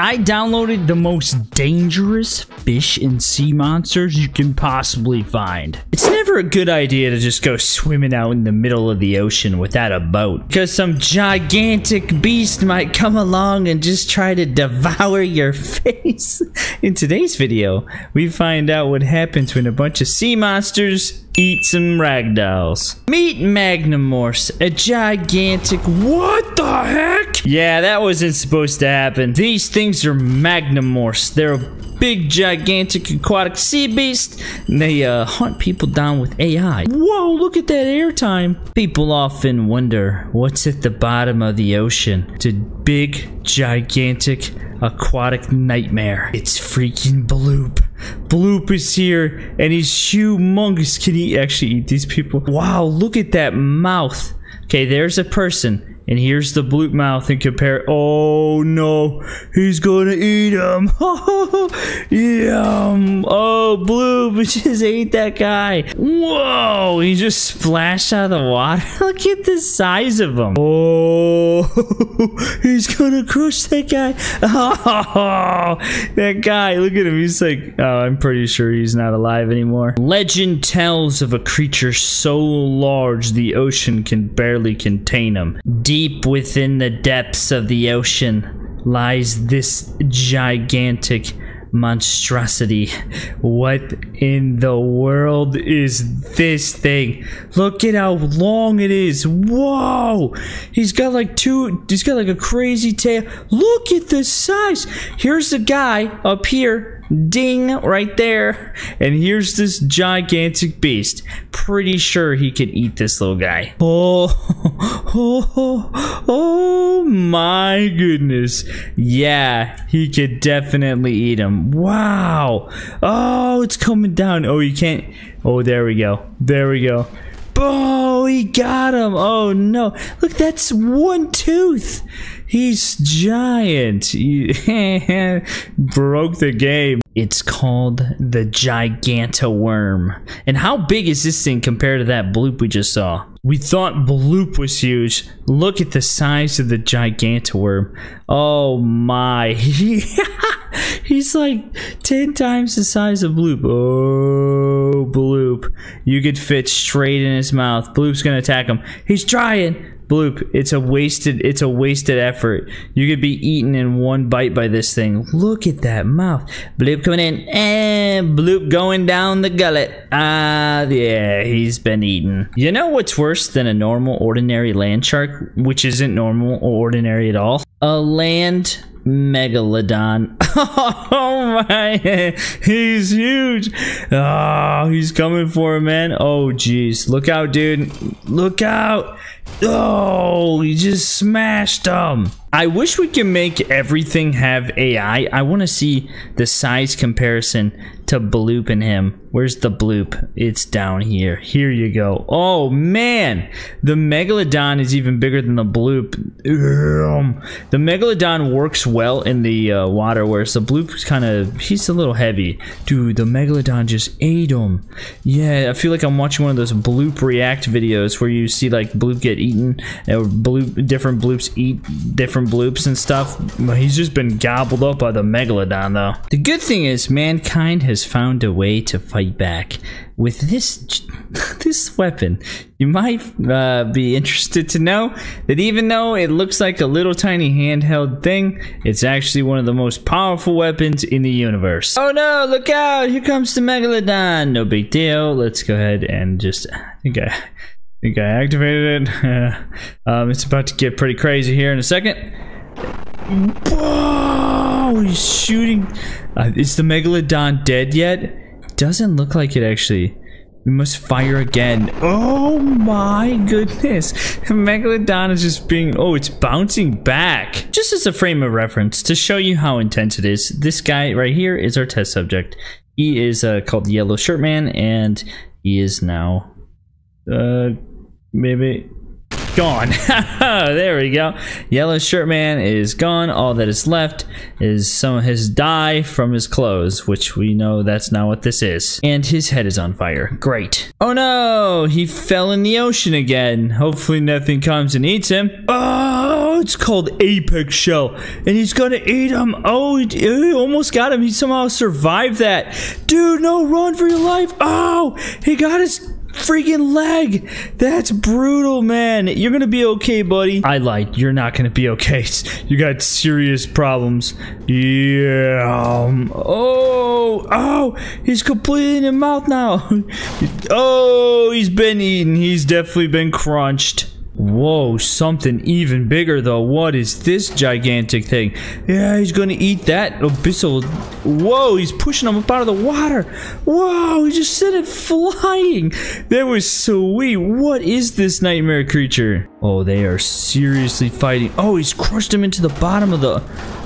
I downloaded the most dangerous fish and sea monsters you can possibly find. It's never a good idea to just go swimming out in the middle of the ocean without a boat, because some gigantic beast might come along and just try to devour your face. In today's video, we find out what happens when a bunch of sea monsters eat some ragdolls. Meet Magnamorphs, a gigantic- What the heck? Yeah, that wasn't supposed to happen. These things are Magnamorphs. They're a big, gigantic aquatic sea beast. And they uh, hunt people down with AI. Whoa, look at that airtime. People often wonder what's at the bottom of the ocean. It's a big, gigantic, aquatic nightmare. It's freaking Bloop. Bloop is here and he's humongous. Can he actually eat these people? Wow, look at that mouth. Okay, there's a person. And here's the bloop mouth and compare. Oh no, he's gonna eat him. Yum. Oh, bloop just ate that guy. Whoa, he just splashed out of the water. Look at the size of him. Oh, he's gonna crush that guy. Oh, that guy, look at him. He's like, oh, I'm pretty sure he's not alive anymore. Legend tells of a creature so large the ocean can barely contain him. Deep within the depths of the ocean lies this gigantic monstrosity. What in the world is this thing? Look at how long it is. Whoa! He's got like two, he's got like a crazy tail. Look at the size. Here's the guy up here. Ding, right there. And here's this gigantic beast. Pretty sure he could eat this little guy. Oh, oh, oh, oh my goodness. Yeah, he could definitely eat him. Wow. Oh, it's coming down. Oh, you can't. Oh, there we go. There we go. Oh, he got him. Oh, no. Look, that's one tooth. He's giant. Broke the game. It's called the Gigantoworm. And how big is this thing compared to that bloop we just saw? We thought bloop was huge. Look at the size of the Gigantoworm. Oh my. He's like 10 times the size of bloop. Oh, bloop. You could fit straight in his mouth. Bloop's gonna attack him. He's trying. Bloop, it's a wasted it's a wasted effort. You could be eaten in one bite by this thing. Look at that mouth. Bloop coming in and bloop going down the gullet. Ah, yeah, he's been eaten. You know what's worse than a normal ordinary land shark, which isn't normal or ordinary at all? A land megalodon. oh my, he's huge. Oh, he's coming for him, man. Oh, jeez. Look out, dude. Look out. Oh, he just smashed them. I wish we could make everything have AI. I want to see the size comparison to Bloop and him. Where's the Bloop? It's down here. Here you go. Oh, man. The Megalodon is even bigger than the Bloop. The Megalodon works well in the uh, water, whereas the Bloop is kind of... He's a little heavy. Dude, the Megalodon just ate him. Yeah, I feel like I'm watching one of those Bloop React videos where you see, like, Bloop get eaten, or Bloop, different Bloops eat different bloops and stuff. He's just been gobbled up by the Megalodon, though. The good thing is, mankind has found a way to fight back. With this this weapon, you might uh, be interested to know that even though it looks like a little tiny handheld thing, it's actually one of the most powerful weapons in the universe. Oh no, look out! Here comes the Megalodon! No big deal. Let's go ahead and just, think I, I think I activated it. um, it's about to get pretty crazy here in a second. Whoa! He's shooting. Uh, is the Megalodon dead yet? Doesn't look like it actually. We must fire again. Oh my goodness. Megalodon is just being... Oh, it's bouncing back. Just as a frame of reference, to show you how intense it is, this guy right here is our test subject. He is uh, called Yellow Shirt Man, and he is now... Uh, maybe gone. there we go. Yellow shirt man is gone. All that is left is some of his dye from his clothes, which we know that's not what this is. And his head is on fire. Great. Oh no, he fell in the ocean again. Hopefully nothing comes and eats him. Oh, it's called Apex Shell, and he's gonna eat him. Oh, he, he almost got him. He somehow survived that. Dude, no, run for your life. Oh, he got his freaking leg. That's brutal, man. You're gonna be okay, buddy. I lied. You're not gonna be okay. You got serious problems. Yeah. Um, oh, oh, he's completely in the mouth now. oh, he's been eaten. He's definitely been crunched. Whoa, something even bigger though. What is this gigantic thing? Yeah, he's gonna eat that abyssal. Whoa, he's pushing him up out of the water. Whoa, he just sent it flying. That was sweet. What is this nightmare creature? Oh, they are seriously fighting. Oh, he's crushed him into the bottom of the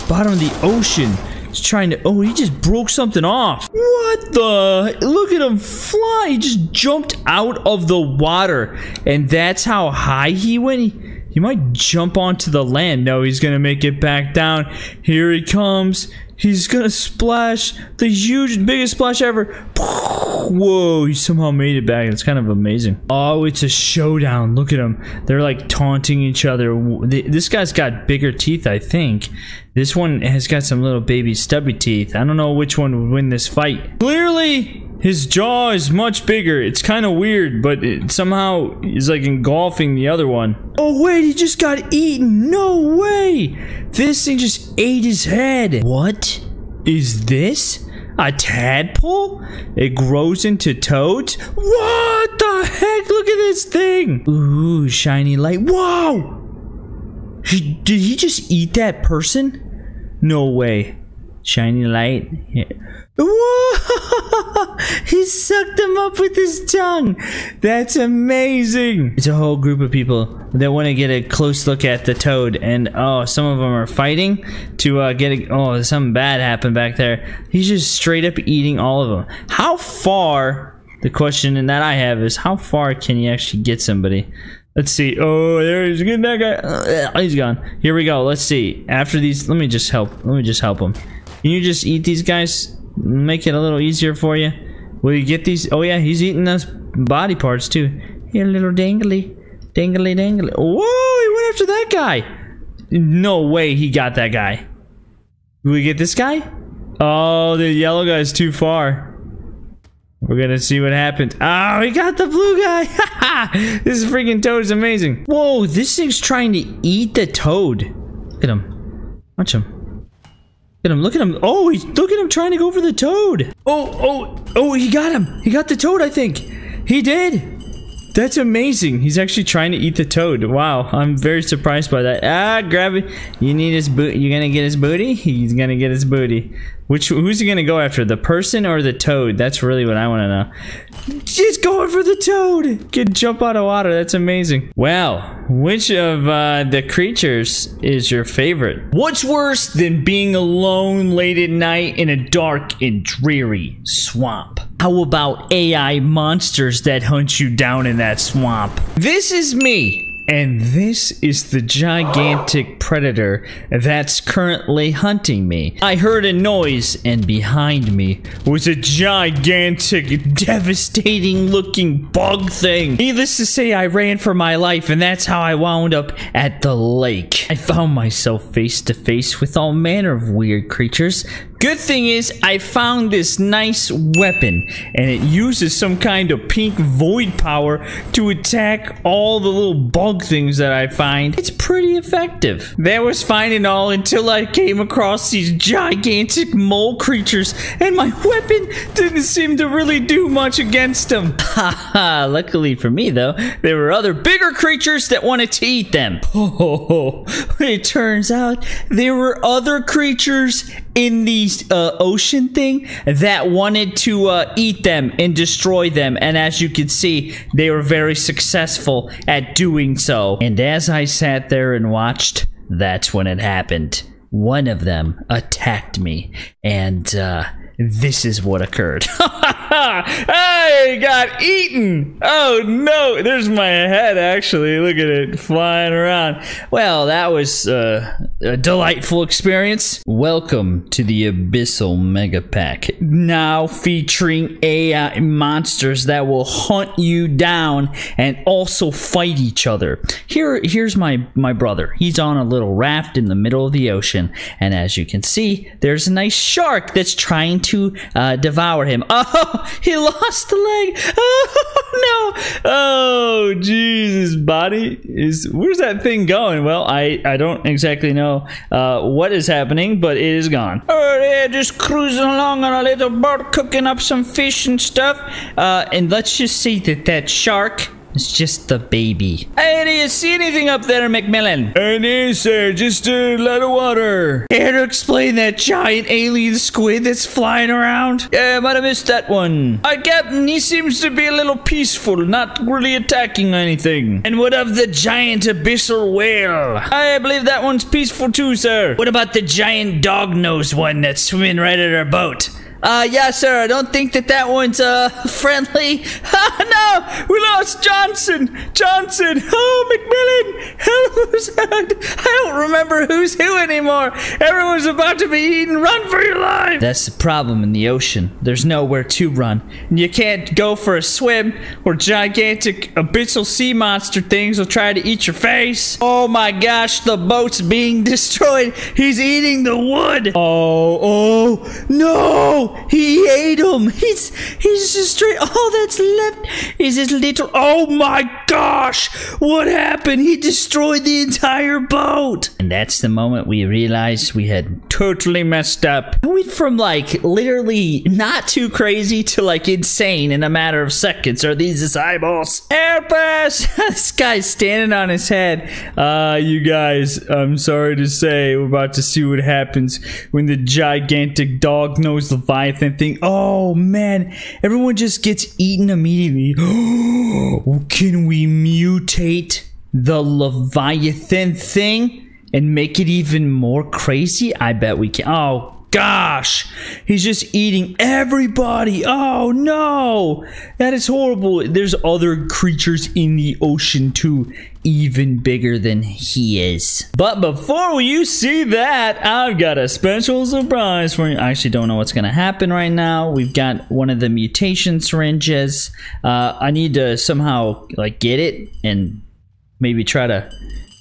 bottom of the ocean. He's trying to. Oh, he just broke something off. What the? Look at him fly. He just jumped out of the water. And that's how high he went. He, he might jump onto the land. No, he's going to make it back down. Here he comes. He's gonna splash the huge, biggest splash ever. Whoa, he somehow made it back. It's kind of amazing. Oh, it's a showdown. Look at them. They're like taunting each other. This guy's got bigger teeth, I think. This one has got some little baby stubby teeth. I don't know which one would win this fight. Clearly, his jaw is much bigger. It's kind of weird, but it somehow is like engulfing the other one. Oh wait, he just got eaten. No way. This thing just ate his head. What is this? A tadpole? It grows into toads? What the heck? Look at this thing. Ooh, shiny light. Whoa! Did he just eat that person? No way. Shiny light. Yeah. He sucked them up with his tongue. That's amazing. It's a whole group of people that want to get a close look at the toad, and oh, some of them are fighting to uh, get a. Oh, something bad happened back there. He's just straight up eating all of them. How far? The question that I have is how far can you actually get somebody? Let's see. Oh, there he's getting that guy. Uh, he's gone. Here we go. Let's see. After these, let me just help. Let me just help him. Can you just eat these guys? Make it a little easier for you. Will you get these? Oh yeah, he's eating those body parts too. Here, little dangly, dangly, dangly. Whoa, he went after that guy. No way, he got that guy. Will we get this guy? Oh, the yellow guy's too far. We're gonna see what happens. Oh, we got the blue guy! this freaking toad is amazing. Whoa, this thing's trying to eat the toad. Look at him. Watch him. Look at him, look at him. Oh, he's look at him trying to go for the toad. Oh, oh, oh, he got him. He got the toad, I think. He did. That's amazing. He's actually trying to eat the toad. Wow, I'm very surprised by that. Ah, grab it. You need his boot. You gonna get his booty? He's gonna get his booty. Which who's he gonna go after? The person or the toad? That's really what I want to know. She's going for the toad. Can jump out of water. That's amazing. Well, which of uh, the creatures is your favorite? What's worse than being alone late at night in a dark and dreary swamp? How about AI monsters that hunt you down in that swamp? This is me. And this is the gigantic predator that's currently hunting me. I heard a noise, and behind me was a gigantic, devastating looking bug thing. Needless to say, I ran for my life, and that's how I wound up at the lake. I found myself face to face with all manner of weird creatures Good thing is, I found this nice weapon, and it uses some kind of pink void power to attack all the little bug things that I find. It's pretty effective. That was fine and all until I came across these gigantic mole creatures, and my weapon didn't seem to really do much against them. Haha, luckily for me though, there were other bigger creatures that wanted to eat them. Oh, it turns out there were other creatures in the uh, ocean thing that wanted to uh, eat them and destroy them. And as you can see, they were very successful at doing so. And as I sat there and watched, that's when it happened. One of them attacked me, and uh, this is what occurred. I got eaten. Oh no, there's my head actually. Look at it flying around. Well, that was uh, a delightful experience. Welcome to the Abyssal Mega Pack. Now featuring AI monsters that will hunt you down and also fight each other. Here here's my my brother. He's on a little raft in the middle of the ocean, and as you can see, there's a nice shark that's trying to uh, devour him. Oh, he lost the leg. Oh no. Oh Jesus, body is where's that thing going? Well, I I don't exactly know uh, what is happening, but it is gone. Oh yeah, just cruising along on a little boat, cooking up some fish and stuff. Uh, and let's just see that that shark it's just the baby. Hey, do you see anything up there, McMillan? Uh, no, sir. Just a lot of water. Care to explain that giant alien squid that's flying around? Yeah, I might have missed that one. Uh, Captain, he seems to be a little peaceful, not really attacking anything. And what of the giant abyssal whale? I believe that one's peaceful too, sir. What about the giant dog-nosed one that's swimming right at our boat? Uh, yeah, sir. I don't think that that one's, uh, friendly. no! We lost Johnson! Johnson! Oh, McMillan! I don't remember who's who anymore. Everyone's about to be eaten. Run for your life! That's the problem in the ocean. There's nowhere to run. And you can't go for a swim, or gigantic abyssal sea monster things will try to eat your face. Oh my gosh, the boat's being destroyed. He's eating the wood. Oh, oh, no! He ate him. He's he's just straight. All that's left is his little. Oh my gosh! What happened? He destroyed the entire boat. And that's the moment we realized we had totally messed up. We went from like literally not too crazy to like insane in a matter of seconds. Are these his eyeballs? Help this guy's standing on his head. Uh, you guys, I'm sorry to say, we're about to see what happens when the gigantic dog nose Leviathan thing. Oh man, everyone just gets eaten immediately. Can we mutate the Leviathan thing and make it even more crazy? I bet we can. Oh gosh, he's just eating everybody. Oh no, that is horrible. There's other creatures in the ocean too, even bigger than he is. But before you see that, I've got a special surprise for you. I actually don't know what's going to happen right now. We've got one of the mutation syringes. Uh, I need to somehow like get it and maybe try to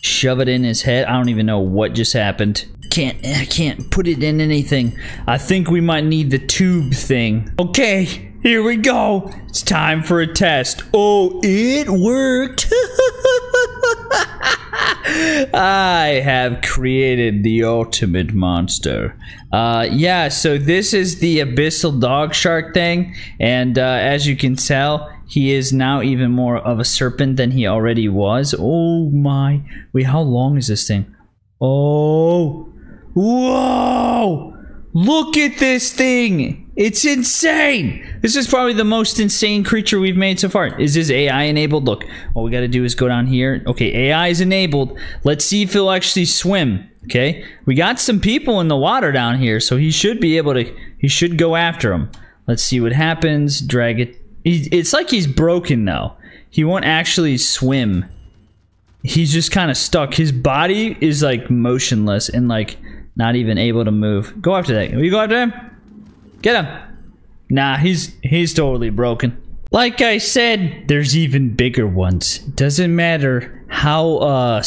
shove it in his head. I don't even know what just happened. Can't I can't put it in anything. I think we might need the tube thing. Okay, here we go. It's time for a test. Oh, it worked. I have created the ultimate monster. Uh, yeah, so this is the abyssal dog shark thing, and uh, as you can tell, he is now even more of a serpent than he already was. Oh my! Wait, how long is this thing? Oh, whoa! Look at this thing! It's insane! This is probably the most insane creature we've made so far. Is this AI enabled? Look, all we gotta do is go down here. Okay, AI is enabled. Let's see if he'll actually swim. Okay, we got some people in the water down here, so he should be able to, he should go after him. Let's see what happens. Drag it. It's like he's broken though. He won't actually swim. He's just kind of stuck. His body is like motionless and like not even able to move. Go after that. You go after him? Get him. Nah, he's he's totally broken. Like I said, there's even bigger ones. Doesn't matter how uh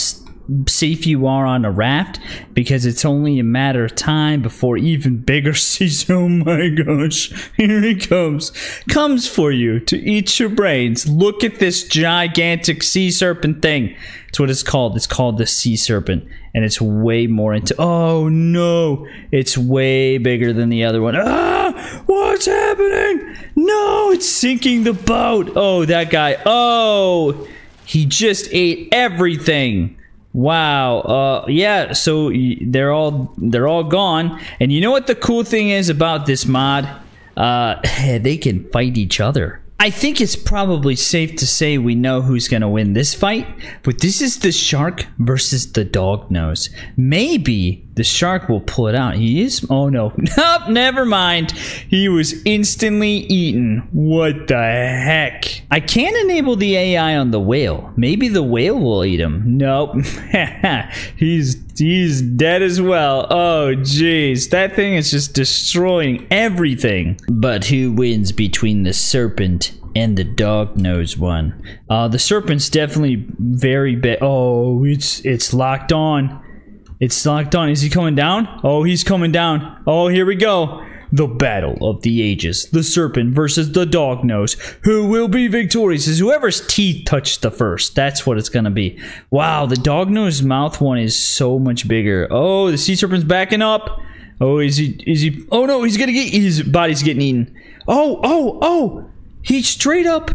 safe you are on a raft because it's only a matter of time before even bigger seas. Oh my gosh, here he comes. Comes for you to eat your brains. Look at this gigantic sea serpent thing. It's what it's called. It's called the sea serpent. And it's way more into. Oh no! It's way bigger than the other one. Ah! What's happening? No! It's sinking the boat! Oh, that guy. Oh! He just ate everything. Wow. Uh, yeah. So they're all they're all gone. And you know what the cool thing is about this mod? Uh, they can fight each other. I think it's probably safe to say we know who's going to win this fight, but this is the shark versus the dog nose. Maybe the shark will pull it out. He is. Oh no. Nope, never mind. He was instantly eaten. What the heck? I can enable the AI on the whale. Maybe the whale will eat him. Nope. he's he's dead as well. Oh jeez. That thing is just destroying everything. But who wins between the serpent and the dog nose one? Uh the serpent's definitely very bad. Oh, it's it's locked on. It's locked on. Is he coming down? Oh, he's coming down. Oh, here we go. The battle of the ages. The serpent versus the dog nose. Who will be victorious? Is whoever's teeth touch the first. That's what it's gonna be. Wow, the dog nose mouth one is so much bigger. Oh, the sea serpent's backing up. Oh, is he? Is he? Oh no, he's gonna get. His body's getting eaten. Oh, oh, oh! He straight up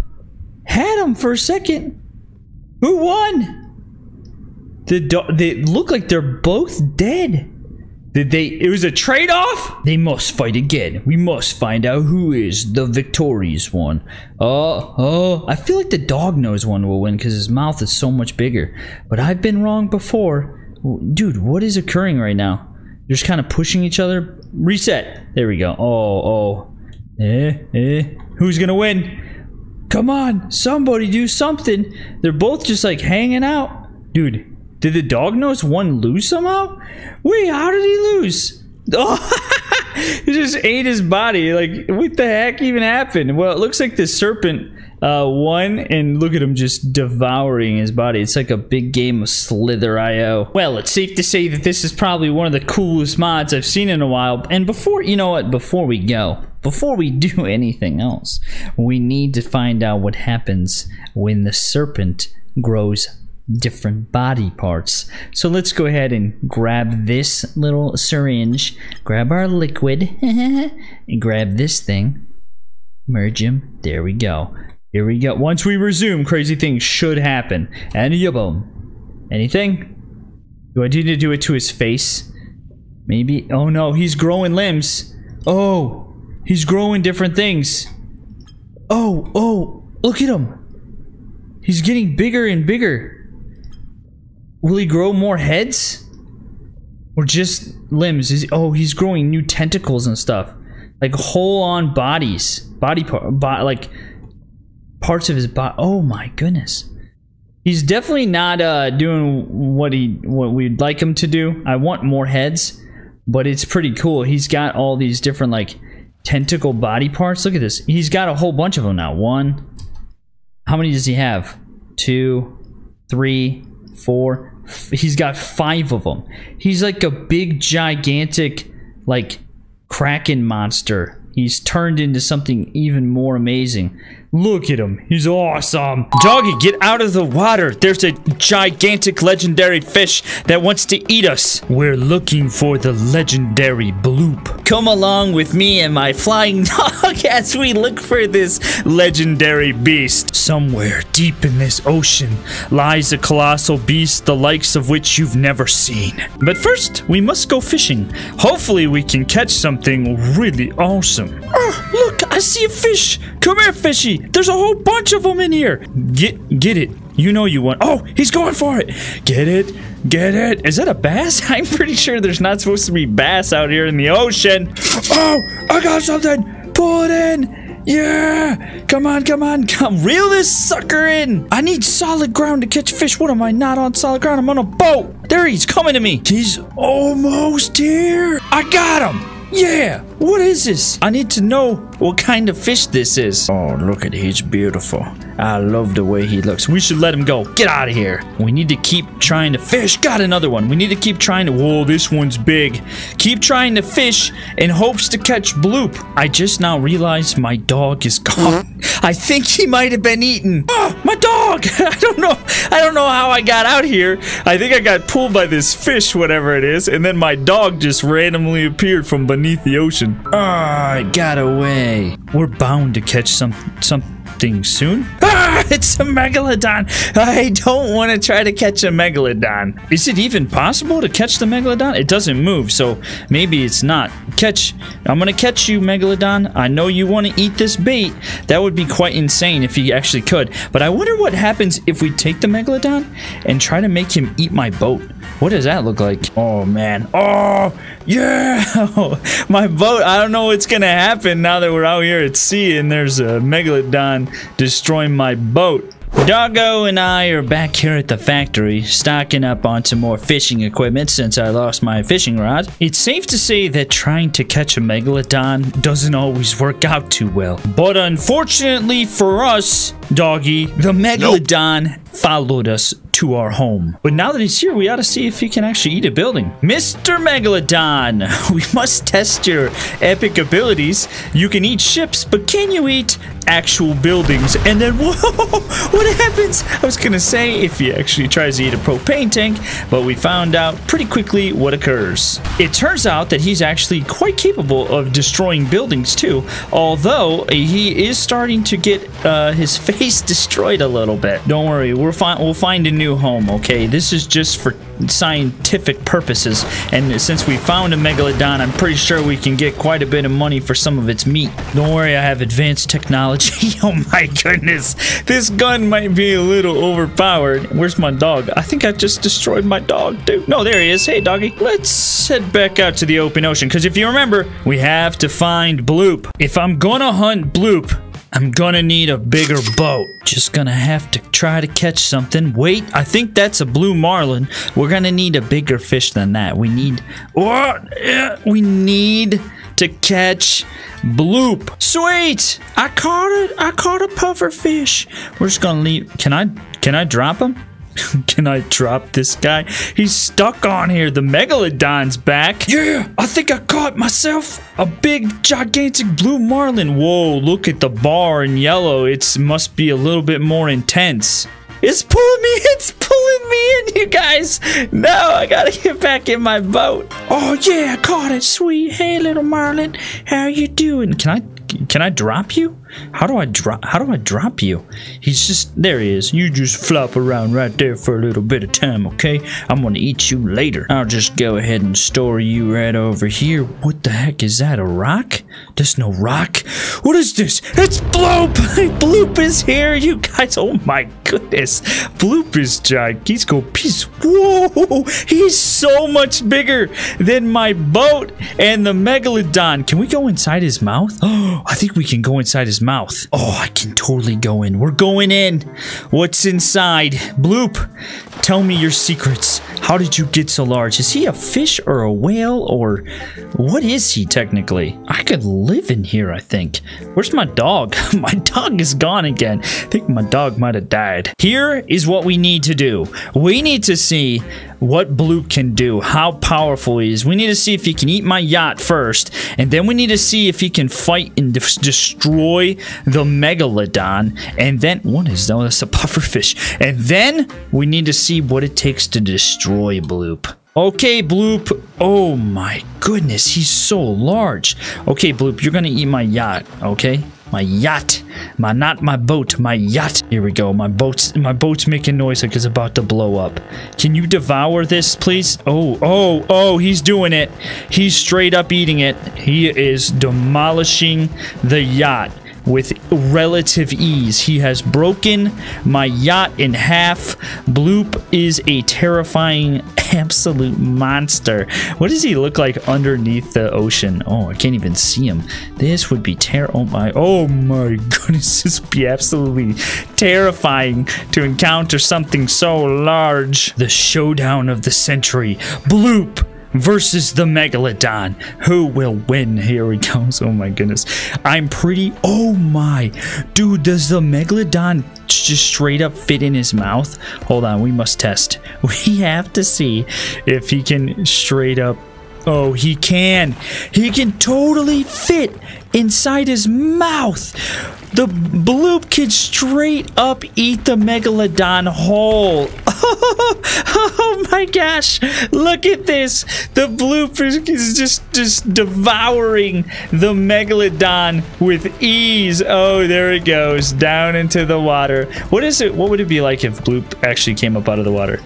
had him for a second. Who won? The do- they look like they're both dead. Did they? It was a trade-off. They must fight again. We must find out who is the victorious one. Oh, oh! I feel like the dog nose one will win because his mouth is so much bigger. But I've been wrong before, dude. What is occurring right now? They're just kind of pushing each other. Reset. There we go. Oh, oh. Eh, eh. Who's gonna win? Come on, somebody do something. They're both just like hanging out, dude. Did the dog nose one lose somehow? Wait, how did he lose? Oh, he just ate his body. Like, what the heck even happened? Well, it looks like the serpent uh, won, and look at him just devouring his body. It's like a big game of Slither IO. Well, it's safe to say that this is probably one of the coolest mods I've seen in a while. And before, you know what, before we go, before we do anything else, we need to find out what happens when the serpent grows different body parts. So let's go ahead and grab this little syringe, grab our liquid, and grab this thing, merge him. There we go. Here we go. Once we resume, crazy things should happen. And boom. Anything? Do I need to do it to his face? Maybe. Oh no, he's growing limbs. Oh, he's growing different things. Oh, oh, look at him. He's getting bigger and bigger. Will he grow more heads? Or just limbs? Is he, oh, he's growing new tentacles and stuff. Like whole on bodies. Body part, bo like parts of his body. Oh my goodness. He's definitely not uh, doing what he what we'd like him to do. I want more heads, but it's pretty cool. He's got all these different like tentacle body parts. Look at this. He's got a whole bunch of them now. One. How many does he have? Two, three, four. He's got five of them. He's like a big, gigantic, like kraken monster. He's turned into something even more amazing. Look at him. He's awesome. Doggy, get out of the water. There's a gigantic legendary fish that wants to eat us. We're looking for the legendary bloop. Come along with me and my flying dog as we look for this legendary beast. Somewhere deep in this ocean lies a colossal beast the likes of which you've never seen. But first, we must go fishing. Hopefully we can catch something really awesome. I see a fish. Come here, fishy. There's a whole bunch of them in here. Get get it. You know you want. Oh, he's going for it. Get it. Get it. Is that a bass? I'm pretty sure there's not supposed to be bass out here in the ocean. Oh, I got something. Pull it in. Yeah. Come on, come on. Come reel this sucker in. I need solid ground to catch fish. What am I not on solid ground? I'm on a boat. There he's coming to me. He's almost here. I got him. Yeah! What is this? I need to know what kind of fish this is. Oh, look at He's beautiful. I love the way he looks. We should let him go. Get out of here. We need to keep trying to fish. Got another one. We need to keep trying to... Whoa, this one's big. Keep trying to fish in hopes to catch bloop. I just now realized my dog is gone. I think he might have been eaten. Oh, my dog! I don't know. I don't know how I got out here. I think I got pulled by this fish, whatever it is, and then my dog just randomly appeared from beneath the ocean. Ah, oh, it got away. We're bound to catch some something soon. Ah, it's a megalodon. I don't want to try to catch a megalodon. Is it even possible to catch the megalodon? It doesn't move, so maybe it's not. Catch. I'm gonna catch you, megalodon. I know you want to eat this bait. That would be quite insane if he actually could. But I wonder what happens if we take the megalodon and try to make him eat my boat. What does that look like? Oh, man. Oh, yeah. my boat. I don't know what's going to happen now that we're out here at sea and there's a Megalodon destroying my boat. Doggo and I are back here at the factory, stocking up on some more fishing equipment since I lost my fishing rod. It's safe to say that trying to catch a megalodon doesn't always work out too well. But unfortunately for us, Doggy, the megalodon nope. followed us to our home. But now that he's here, we ought to see if he can actually eat a building. Mr. Megalodon, we must test your epic abilities. You can eat ships, but can you eat actual buildings? And then, whoa, what happens? I was gonna say if he actually tries to eat a propane tank, but we found out pretty quickly what occurs. It turns out that he's actually quite capable of destroying buildings too, although he is starting to get uh, his face destroyed a little bit. Don't worry, we'll find we'll find a new home, okay? This is just for scientific purposes, and since we found a megalodon, I'm pretty sure we can get quite a bit of money for some of its meat. Don't worry, I have advanced technology. oh my goodness, this gun might be a little overpowered. Where's my dog? I think I just destroyed my dog, dude. No, there he is. Hey, doggy. Let's head back out to the open ocean, because if you remember, we have to find Bloop. If I'm gonna hunt Bloop, I'm gonna need a bigger boat. Just gonna have to try to catch something. Wait, I think that's a blue marlin. We're gonna need a bigger fish than that. We need... What? Oh, we need to catch bloop. Sweet! I caught it. I caught a puffer fish. We're just gonna leave... Can I... Can I drop him? Can I drop this guy? He's stuck on here. The Megalodon's back. Yeah, I think I caught myself a big, gigantic blue marlin. Whoa, look at the bar in yellow. It must be a little bit more intense. It's pulling me. It's pulling me in, you guys. No, I gotta get back in my boat. Oh, yeah, I caught it. Sweet. Hey, little marlin. How you doing? Can I can I drop you? How do I drop? How do I drop you? He's just there. He is. You just flop around right there for a little bit of time, okay? I'm gonna eat you later. I'll just go ahead and store you right over here. What the heck is that? A rock? There's no rock. What is this? It's Bloop. Bloop is here, you guys. Oh my goodness. Bloop is giant. He's go peace. Whoa! He's so much bigger than my boat and the megalodon. Can we go inside his mouth? Oh, I think we can go inside his mouth. Oh, I can totally go in. We're going in. What's inside? Bloop, tell me your secrets. How did you get so large? Is he a fish or a whale or what is he technically? I could live in here, I think. Where's my dog? my dog is gone again. I think my dog might have died. Here is what we need to do. We need to see what Bloop can do, how powerful he is. We need to see if he can eat my yacht first, and then we need to see if he can fight and de destroy the Megalodon, and then, what is that? That's a pufferfish. And then we need to see what it takes to destroy Bloop. Okay, Bloop. Oh my goodness, he's so large. Okay, Bloop, you're gonna eat my yacht, okay? My yacht. My not my boat, my yacht. Here we go. My boat's my boat's making noise like it's about to blow up. Can you devour this, please? Oh, oh, oh, he's doing it. He's straight up eating it. He is demolishing the yacht with relative ease. He has broken my yacht in half. Bloop is a terrifying absolute monster. What does he look like underneath the ocean? Oh, I can't even see him. This would be ter- oh my oh my goodness, this would be absolutely terrifying to encounter something so large. The showdown of the century. Bloop versus the Megalodon. Who will win? Here he goes. Oh my goodness. I'm pretty. Oh my. Dude, does the Megalodon just straight up fit in his mouth? Hold on. We must test. We have to see if he can straight up. Oh, he can. He can totally fit inside his mouth. The bloop can straight up eat the megalodon whole. oh my gosh, look at this. The bloop is just, just devouring the megalodon with ease. Oh, there it goes, down into the water. What is it? What would it be like if bloop actually came up out of the water?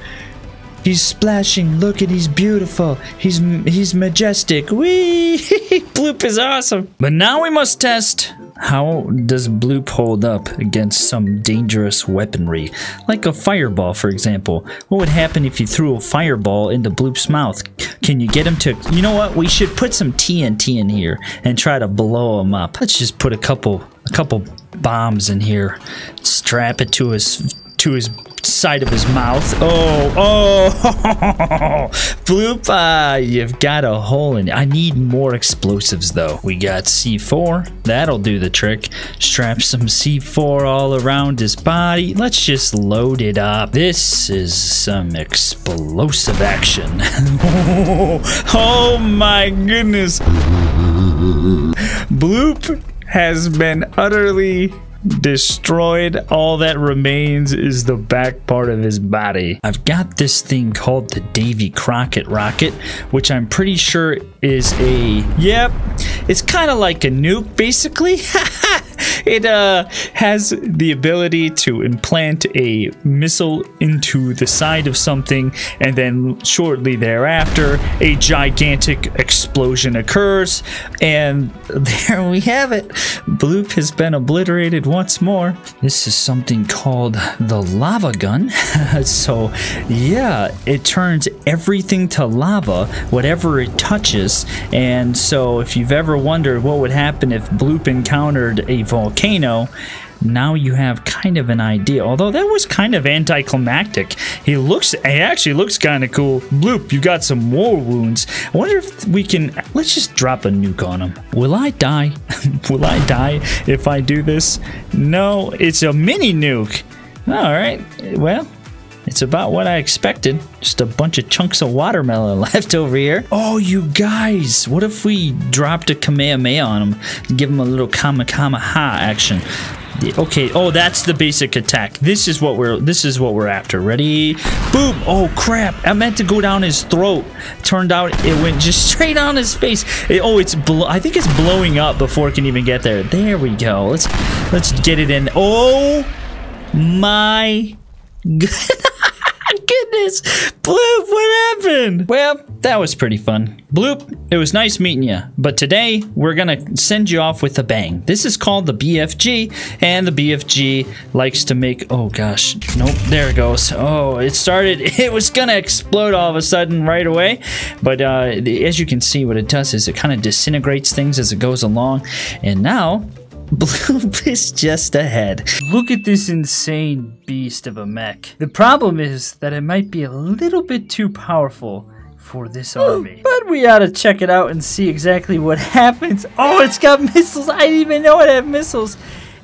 He's splashing. Look at he's beautiful. He's he's majestic. Wee! Bloop is awesome. But now we must test How does Bloop hold up against some dangerous weaponry? Like a fireball, for example. What would happen if you threw a fireball into Bloop's mouth? Can you get him to... You know what? We should put some TNT in here and try to blow him up. Let's just put a couple a couple bombs in here. Strap it to his to his side of his mouth. Oh, oh, Bloop, uh, you've got a hole in it. I need more explosives though. We got C4, that'll do the trick. Strap some C4 all around his body. Let's just load it up. This is some explosive action. oh my goodness. Bloop has been utterly destroyed. All that remains is the back part of his body. I've got this thing called the Davy Crockett rocket, which I'm pretty sure is a, yep, it's kind of like a nuke basically. it uh, has the ability to implant a missile into the side of something and then shortly thereafter a gigantic explosion occurs and there we have it. Bloop has been obliterated once more. This is something called the lava gun. so yeah, it turns everything to lava, whatever it touches. And so if you've ever wondered what would happen if Bloop encountered a volcano, now you have kind of an idea. Although that was kind of anticlimactic. He looks, he actually looks kind of cool. Bloop, you got some war wounds. I wonder if we can, let's just drop a nuke on him. Will I die? Will I die if I do this? No, it's a mini nuke. All right, well, it's about what I expected. Just a bunch of chunks of watermelon left over here. Oh, you guys, what if we dropped a Kamehameha on him and give him a little Kamehameha action? Okay, oh, that's the basic attack. This is what we're this is what we're after. Ready? Boom! Oh crap! I meant to go down his throat. Turned out it went just straight on his face. It, oh, it's I think it's blowing up before it can even get there. There we go. Let's let's get it in. Oh my goodness! Bloop, what happened? Well, that was pretty fun. Bloop, it was nice meeting you, but today we're gonna send you off with a bang. This is called the BFG, and the BFG likes to make, oh gosh, nope, there it goes. Oh, it started, it was gonna explode all of a sudden right away, but uh, as you can see, what it does is it kind of disintegrates things as it goes along, and now Bloop is just ahead. Look at this insane beast of a mech. The problem is that it might be a little bit too powerful for this army. But we ought to check it out and see exactly what happens. Oh, it's got missiles. I didn't even know it had missiles.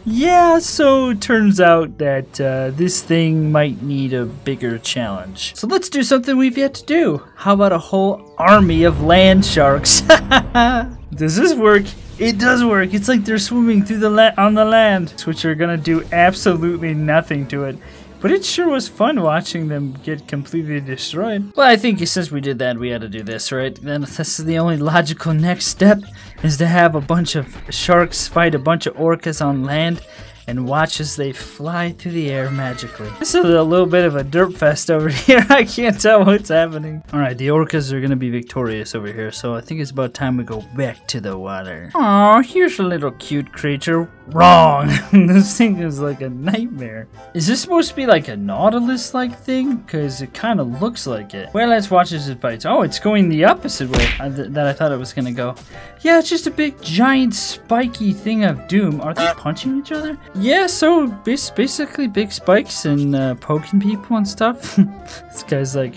Yeah, so it turns out that uh, this thing might need a bigger challenge. So let's do something we've yet to do. How about a whole army of land sharks? Does this work? It does work. It's like they're swimming through the on the land, which are gonna do absolutely nothing to it. But it sure was fun watching them get completely destroyed. Well, I think since we did that, we had to do this, right? Then this is the only logical next step, is to have a bunch of sharks fight a bunch of orcas on land and watch as they fly through the air magically. This is a little bit of a derp fest over here. I can't tell what's happening. All right, the orcas are gonna be victorious over here, so I think it's about time we go back to the water. Oh, here's a little cute creature. Wrong. this thing is like a nightmare. Is this supposed to be like a Nautilus-like thing? Because it kind of looks like it. Well, let's watch as it fights. Oh, it's going the opposite way uh, that I thought it was gonna go. Yeah, it's just a big, giant, spiky thing of doom. Are they punching each other? Yeah, so basically big spikes and uh, poking people and stuff. this guy's like,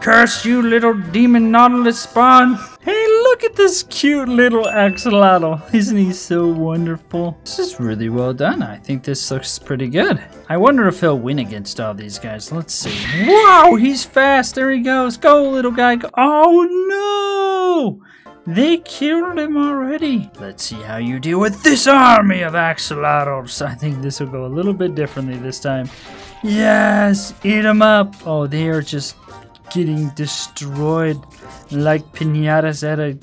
Curse you, little demon Nautilus spawn! Hey, look at this cute little axolotl. Isn't he so wonderful? This is really well done. I think this looks pretty good. I wonder if he'll win against all these guys. Let's see. Wow, he's fast. There he goes. Go, little guy. Oh, no! They killed him already. Let's see how you deal with this army of axolotls. I think this will go a little bit differently this time. Yes, eat them up. Oh, they are just getting destroyed like pinatas at a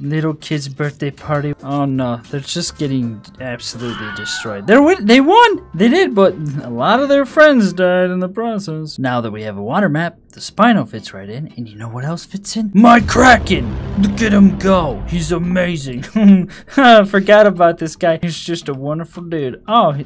little kid's birthday party. Oh no, they're just getting absolutely destroyed. They're win- they won! They did, but a lot of their friends died in the process. Now that we have a water map, the Spino fits right in, and you know what else fits in? My Kraken! Look at him go! He's amazing. I Forgot about this guy. He's just a wonderful dude. Oh,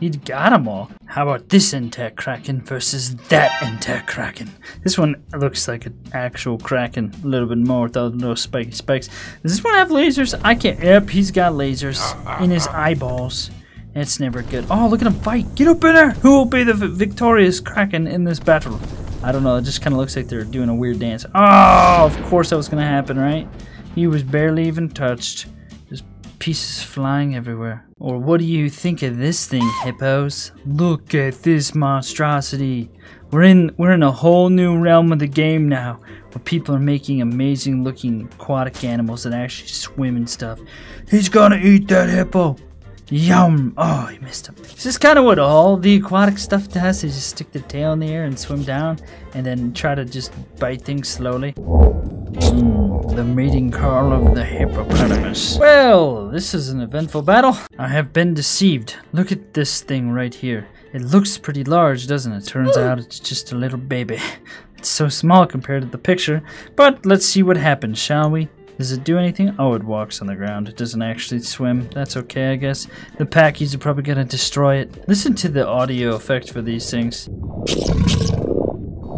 he, he got them all. How about this intact Kraken versus that intact Kraken? This one looks like an actual Kraken, a little bit more without those spiky spikes. Does this one have lasers? I can't. Yep, he's got lasers in his eyeballs. It's never good. Oh, look at him fight. Get up in there. Who will be the vi- victorious Kraken in this battle? I don't know. It just kind of looks like they're doing a weird dance. Oh, of course that was going to happen, right? He was barely even touched. Pieces flying everywhere. Or what do you think of this thing, hippos? Look at this monstrosity. We're in we're in a whole new realm of the game now, where people are making amazing looking aquatic animals that actually swim and stuff. He's gonna eat that hippo. Yum! Oh, he missed him. This is kind of what all the aquatic stuff does. They just stick their tail in the air and swim down, and then try to just bite things slowly. Mm, the mating call of the hippopotamus. Well, this is an eventful battle. I have been deceived. Look at this thing right here. It looks pretty large, doesn't it? Turns out it's just a little baby. It's so small compared to the picture. But let's see what happens, shall we? Does it do anything? Oh, it walks on the ground. It doesn't actually swim. That's okay, I guess. The Packies are probably gonna destroy it. Listen to the audio effect for these things.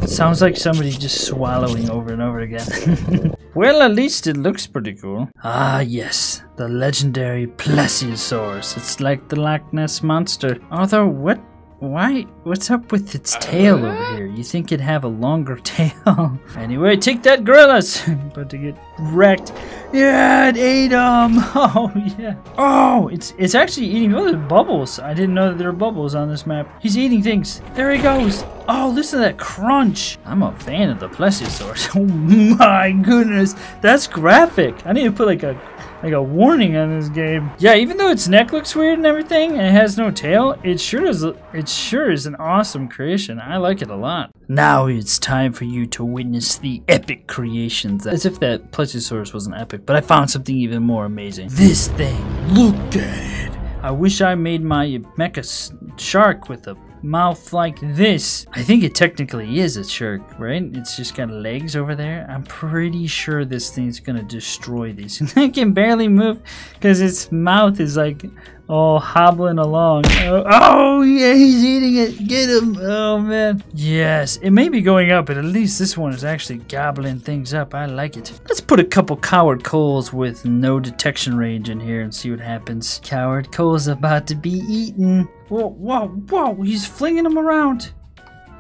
Sounds like somebody just swallowing over and over again. well, at least it looks pretty cool. Ah, yes. The legendary Plesiosaurus. It's like the Loch Ness Monster. Although, what? Why? What's up with its tail over here? You think it'd have a longer tail? anyway, take that, gorillas! About to get wrecked. Yeah, it ate them! Oh, yeah. Oh, it's it's actually eating. Oh, there's bubbles. I didn't know that there were bubbles on this map. He's eating things. There he goes. Oh, listen to that crunch. I'm a fan of the Plesiosaurus. Oh my goodness. That's graphic. I need to put like a like a warning on this game. Yeah, even though its neck looks weird and everything, and it has no tail, it sure is it sure is an awesome creation. I like it a lot. Now it's time for you to witness the epic creations. As if that Plesiosaurus wasn't epic, but I found something even more amazing. This thing, look at it. I wish I made my mecha shark with a mouth like this. I think it technically is a shark, right? It's just got legs over there. I'm pretty sure this thing's gonna destroy these. it can barely move because its mouth is like all hobbling along. Oh, oh, yeah, he's eating it. Get him. Oh man. Yes, it may be going up, but at least this one is actually gobbling things up. I like it. Let's put a couple coward coals with no detection range in here and see what happens. Coward coal's about to be eaten. Whoa, whoa, whoa, he's flinging them around.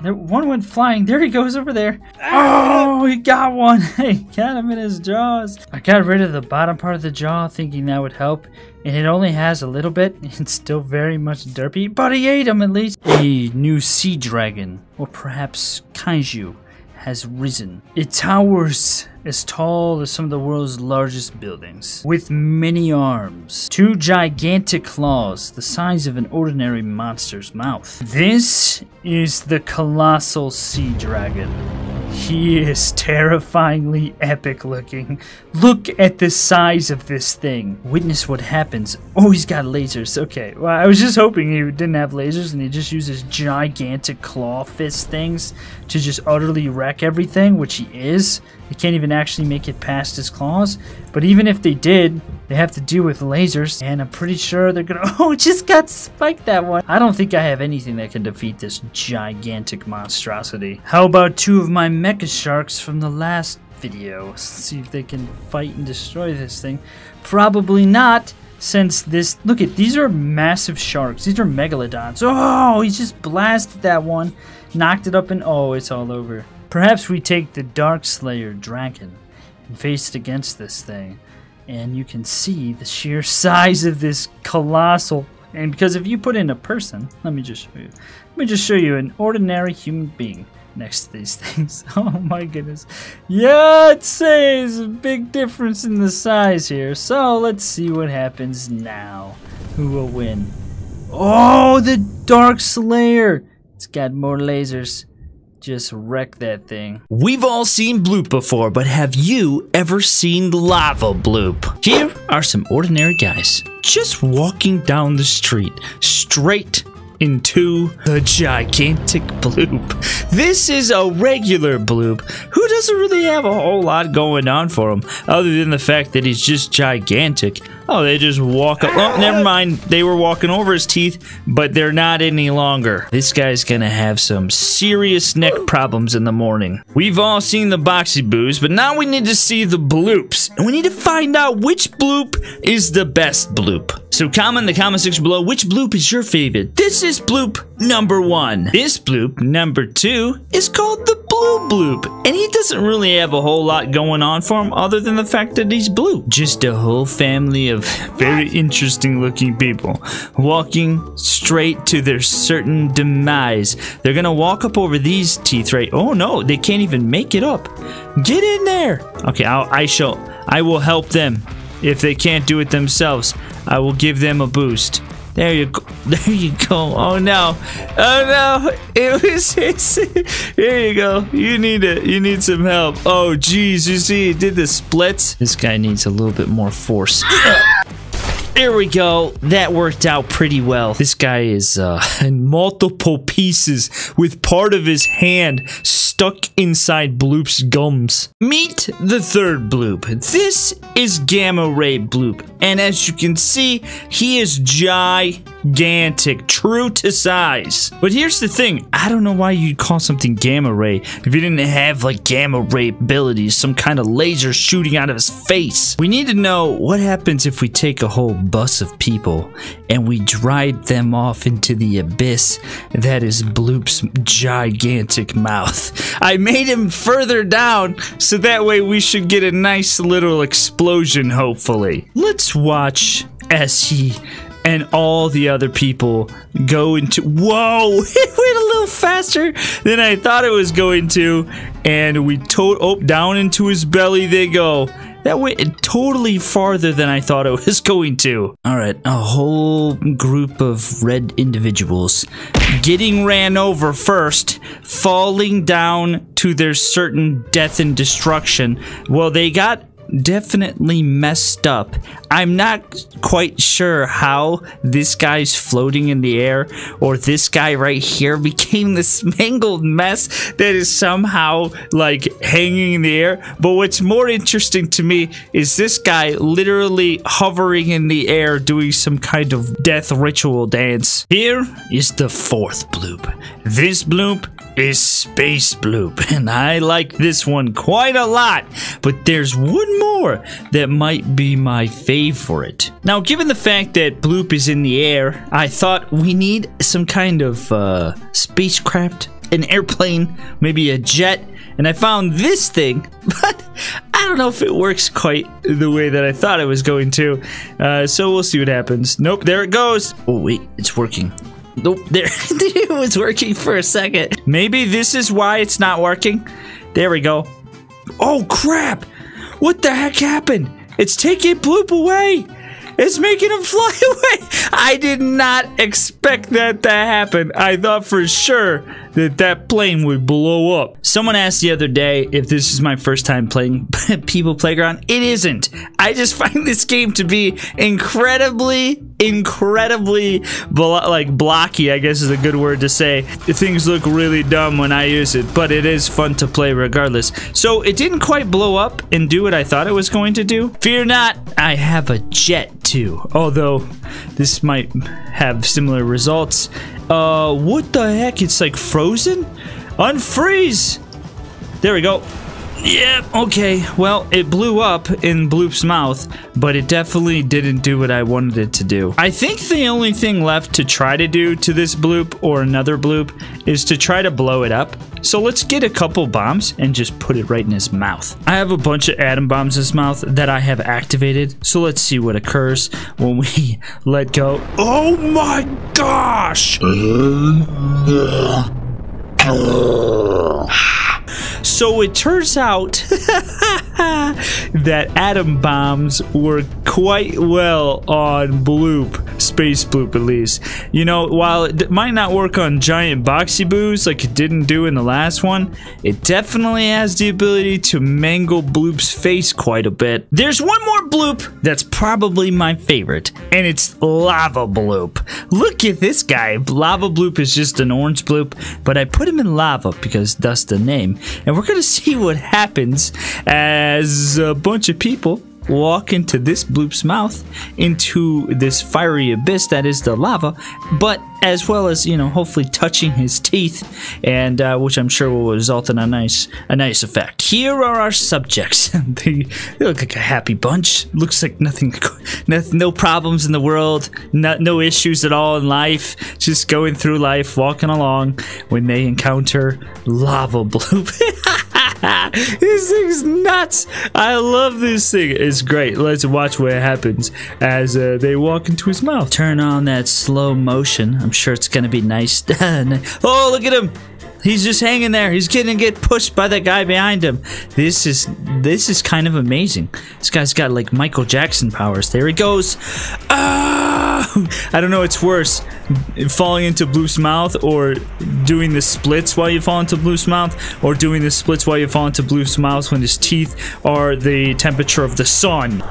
There, one went flying. There he goes over there. Oh, he got one. Hey, got him in his jaws. I got rid of the bottom part of the jaw thinking that would help. And it only has a little bit. It's still very much derpy, but he ate him at least. A new sea dragon, or perhaps kaiju, has risen. It towers as tall as some of the world's largest buildings, with many arms, two gigantic claws the size of an ordinary monster's mouth. This is the colossal sea dragon. He is terrifyingly epic looking. Look at the size of this thing. Witness what happens. Oh, he's got lasers. Okay, well, I was just hoping he didn't have lasers and he just uses gigantic claw fist things to just utterly wreck everything, which he is. He can't even actually make it past his claws. But even if they did, they have to deal with lasers, and I'm pretty sure they're gonna. Oh, just got spiked that one. I don't think I have anything that can defeat this gigantic monstrosity. How about two of my mecha sharks from the last video? Let's see if they can fight and destroy this thing. Probably not. Since this, look at these are massive sharks. These are megalodons. Oh, he just blasted that one, knocked it up, and oh, it's all over. Perhaps we take the Dark Slayer dragon and face it against this thing, and you can see the sheer size of this colossal. And because if you put in a person, let me just show you. Let me just show you an ordinary human being next to these things. Oh my goodness. Yeah, I'd say there's a big difference in the size here. So let's see what happens now. Who will win? Oh, the Dark Slayer! It's got more lasers. Just wreck that thing. We've all seen Bloop before, but have you ever seen Lava Bloop? Here are some ordinary guys just walking down the street straight into the gigantic bloop. This is a regular bloop who doesn't really have a whole lot going on for him other than the fact that he's just gigantic. Oh, they just walk up. Oh, never mind. They were walking over his teeth, but they're not any longer. This guy's gonna have some serious neck problems in the morning. We've all seen the Boxy Boos, but now we need to see the bloops. And we need to find out which bloop is the best bloop. So comment in the comment section below which bloop is your favorite. This is bloop number one. This bloop number two is called the blue bloop. And he doesn't really have a whole lot going on for him other than the fact that he's blue. Just a whole family of very interesting looking people walking straight to their certain demise. They're gonna walk up over these teeth right. Oh no, they can't even make it up. Get in there. Okay, I'll, I shall. I will help them. If they can't do it themselves, I will give them a boost. There you go. There you go. Oh no. Oh no. It was his. Here you go. You need it. You need some help. Oh geez. You see, he did the splits. This guy needs a little bit more force. There we go. That worked out pretty well. This guy is uh, in multiple pieces with part of his hand stuck inside Bloop's gums. Meet the third Bloop. This is Gamma Ray Bloop. And as you can see, he is gigantic, true to size. But here's the thing. I don't know why you'd call something Gamma Ray if you didn't have like Gamma Ray abilities, some kind of laser shooting out of his face. We need to know what happens if we take a whole bus of people and we drive them off into the abyss that is Bloop's gigantic mouth. I made him further down so that way we should get a nice little explosion, hopefully. Let's watch as he and all the other people go into. Whoa! It went a little faster than I thought it was going to. And we to oh, down into his belly they go. That went totally farther than I thought it was going to. Alright, a whole group of red individuals getting ran over first, falling down to their certain death and destruction. Well, they got definitely messed up. I'm not quite sure how this guy's floating in the air or this guy right here became this mangled mess that is somehow like hanging in the air. But what's more interesting to me is this guy literally hovering in the air doing some kind of death ritual dance. Here is the fourth bloop. This bloop is Space Bloop, and I like this one quite a lot, but there's one more that might be my favorite. Now, given the fact that Bloop is in the air, I thought we need some kind of uh, spacecraft, an airplane, maybe a jet, and I found this thing, but I don't know if it works quite the way that I thought it was going to, uh, so we'll see what happens. Nope, there it goes. Oh, wait, it's working. Nope, there it was working for a second. Maybe this is why it's not working. There we go. Oh crap! What the heck happened? It's taking Bloop away! It's making him fly away! I did not expect that to happen. I thought for sure that that plane would blow up. Someone asked the other day if this is my first time playing People Playground. It isn't. I just find this game to be incredibly, incredibly blo like blocky, I guess is a good word to say. Things look really dumb when I use it, but it is fun to play regardless. So it didn't quite blow up and do what I thought it was going to do. Fear not, I have a jet too. Although this might have similar results. Uh, what the heck? It's like frozen? Unfreeze! There we go. Yep, okay. Well, it blew up in Bloop's mouth, but it definitely didn't do what I wanted it to do. I think the only thing left to try to do to this Bloop or another Bloop is to try to blow it up. So let's get a couple bombs and just put it right in his mouth. I have a bunch of atom bombs in his mouth that I have activated. So let's see what occurs when we let go. Oh my gosh! So it turns out that atom bombs work quite well on Bloop, Space Bloop at least. You know, while it might not work on giant boxy boos like it didn't do in the last one, it definitely has the ability to mangle Bloop's face quite a bit. There's one more Bloop that's probably my favorite, and it's Lava Bloop. Look at this guy. Lava Bloop is just an orange Bloop, but I put him in lava because that's the name. And we're gonna see what happens as a bunch of people walk into this bloop's mouth into this fiery abyss that is the lava but as well as you know hopefully touching his teeth and uh, which i'm sure will result in a nice a nice effect. Here are our subjects. They, they look like a happy bunch. Looks like nothing no, no problems in the world no issues at all in life. Just going through life walking along when they encounter lava bloop this thing's nuts. I love this thing. It's great. Let's watch what happens as uh, they walk into his mouth. Turn on that slow motion. I'm sure it's gonna be nice. oh, look at him. He's just hanging there. He's gonna get pushed by that guy behind him. This is this is kind of amazing. This guy's got like Michael Jackson powers. There he goes. Ah! Um, I don't know. It's worse, falling into Bloop's mouth or doing the splits while you fall into Bloop's mouth, or doing the splits while you fall into Bloop's mouth when his teeth are the temperature of the sun.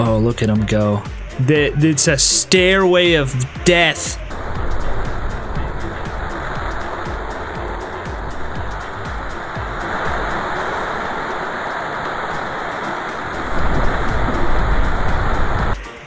Oh, look at him go. The, it's a stairway of death.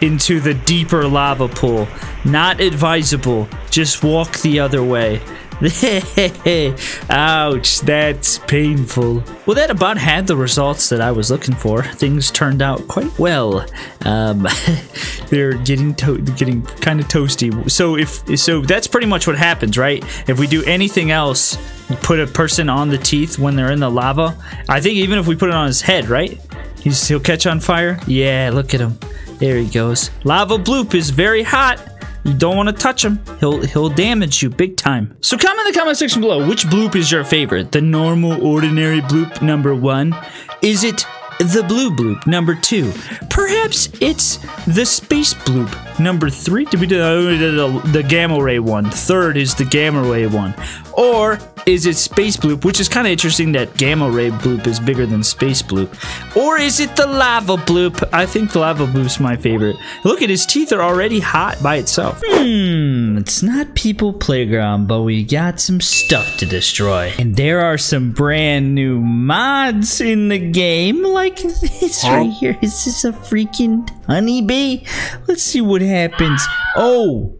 Into the deeper lava pool. Not advisable. Just walk the other way. Ouch, that's painful. Well, that about had the results that I was looking for. Things turned out quite well. Um, they're getting getting kind of toasty. So if so, that's pretty much what happens, right? If we do anything else, put a person on the teeth when they're in the lava. I think even if we put it on his head, right? He's, he'll catch on fire. Yeah, look at him. There he goes. Lava Bloop is very hot. You don't want to touch him. He'll he'll damage you big time. So comment in the comment section below. Which bloop is your favorite? The normal, ordinary bloop number one? Is it the blue bloop number two? Perhaps it's the space bloop number three. Did we do the, the gamma ray one? Third is the gamma ray one. Or is it space bloop, which is kind of interesting that gamma ray bloop is bigger than space bloop? Or is it the lava bloop? I think the lava bloop's my favorite. Look at his teeth are already hot by itself. Hmm, it's not people playground, but we got some stuff to destroy. And there are some brand new mods in the game, like this right here. Is this a freaking honeybee? Let's see what happens. Oh,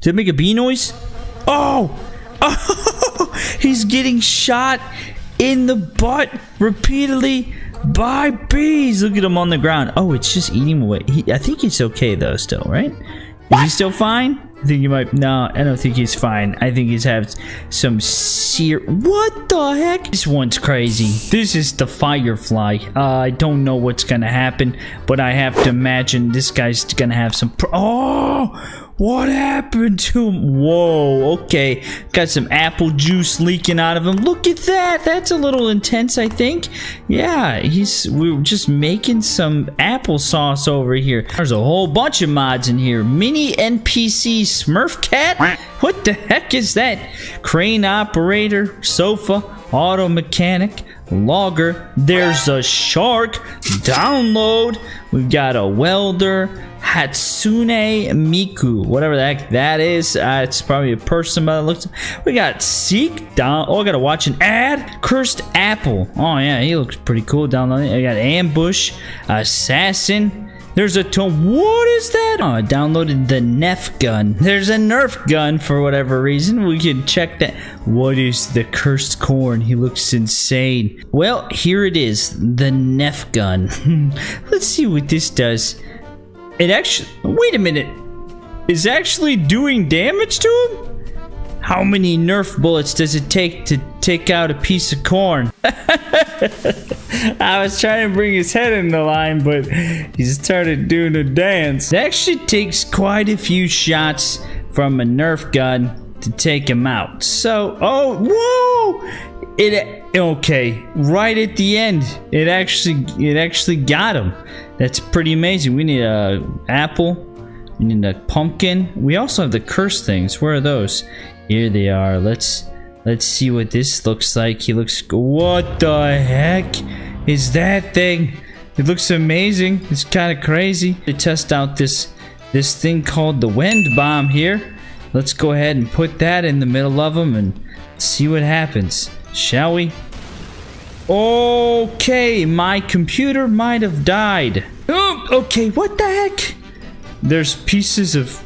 did it make a bee noise? Oh, oh, he's getting shot in the butt repeatedly by bees. Look at him on the ground. Oh, it's just eating away. He, I think he's okay though, still, right? Is he still fine? I think he might. No, I don't think he's fine. I think he's had some sear. What the heck? This one's crazy. This is the Firefly. Uh, I don't know what's gonna happen, but I have to imagine this guy's gonna have some. Oh! What happened to him? Whoa, okay. Got some apple juice leaking out of him. Look at that. That's a little intense, I think. Yeah, he's we are just making some applesauce over here. There's a whole bunch of mods in here. Mini NPC Smurf Cat? What the heck is that? Crane operator, sofa, auto mechanic, logger. There's a shark. Download. We've got a welder. Hatsune Miku, whatever the heck that is. Uh, it's probably a person, but looks. We got Seek down. Oh, I gotta watch an ad. Cursed Apple. Oh yeah, he looks pretty cool. Download. I got Ambush, Assassin. There's a to what is that? Oh, I downloaded the Nerf gun. There's a Nerf gun for whatever reason. We can check that. What is the cursed corn? He looks insane. Well, here it is, the Nerf gun. Let's see what this does. It actually. Wait a minute. Is actually doing damage to him? How many Nerf bullets does it take to take out a piece of corn? I was trying to bring his head in the line, but he started doing a dance. It actually takes quite a few shots from a Nerf gun to take him out. So, oh, whoa! It okay, right at the end, it actually it actually got him. That's pretty amazing. We need a apple, we need a pumpkin. We also have the curse things. Where are those? Here they are. Let's let's see what this looks like. He looks what the heck is that thing? It looks amazing. It's kind of crazy. To test out this this thing called the wind bomb here. Let's go ahead and put that in the middle of them and see what happens. Shall we? Okay, my computer might have died. Oh, okay, what the heck? There's pieces of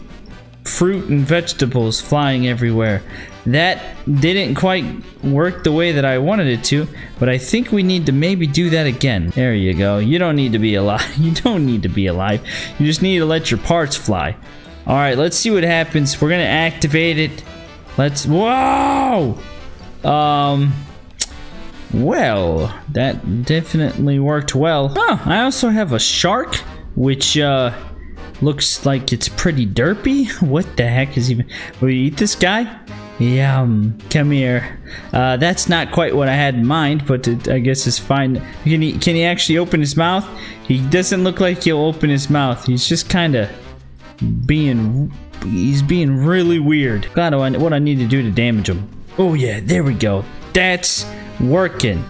fruit and vegetables flying everywhere. That didn't quite work the way that I wanted it to, but I think we need to maybe do that again. There you go. You don't need to be alive. You don't need to be alive. You just need to let your parts fly. All right, let's see what happens. We're gonna activate it. Let's. Whoa! Um. Well, that definitely worked well. Oh, I also have a shark, which uh, looks like it's pretty derpy. What the heck is even? Will you eat this guy? Yum. Come here. Uh, that's not quite what I had in mind, but it, I guess it's fine. Can he? Can he actually open his mouth? He doesn't look like he'll open his mouth. He's just kind of being. He's being really weird. God, what I need to do to damage him? Oh yeah, there we go. That's working.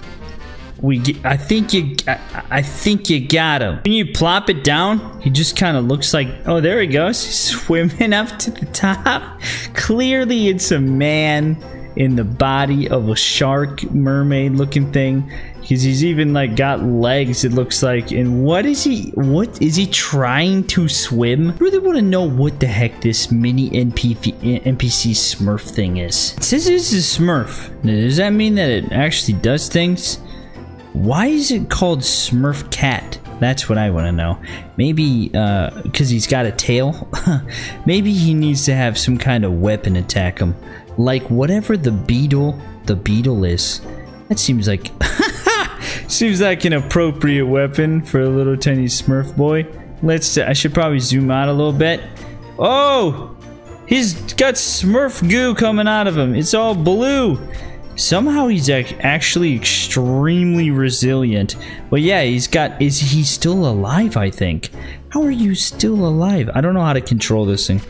We, get, I think you, I, I, think you got him. When you plop it down, he just kind of looks like, oh, there he goes, He's swimming up to the top. Clearly, it's a man in the body of a shark mermaid-looking thing. Because he's even like got legs. It looks like. And what is he? What is he trying to swim? I really want to know what the heck this mini NPC, NPC Smurf thing is. It says this is Smurf. Does that mean that it actually does things? Why is it called Smurf Cat? That's what I want to know. Maybe because uh, he's got a tail. Maybe he needs to have some kind of weapon attack him, like whatever the beetle the beetle is. That seems like seems like an appropriate weapon for a little tiny Smurf boy. Let's. I should probably zoom out a little bit. Oh, he's got Smurf goo coming out of him. It's all blue. Somehow he's actually extremely resilient. But yeah, he's got. Is he still alive? I think. How are you still alive? I don't know how to control this thing.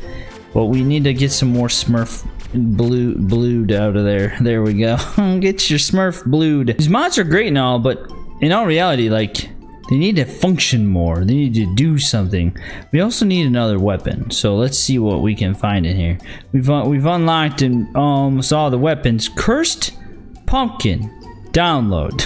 But we need to get some more Smurf blue blued out of there. There we go. get your Smurf blued. These mods are great and all, but in all reality, like they need to function more. They need to do something. We also need another weapon. So let's see what we can find in here. We've uh, we've unlocked and almost all the weapons. Cursed pumpkin. Download.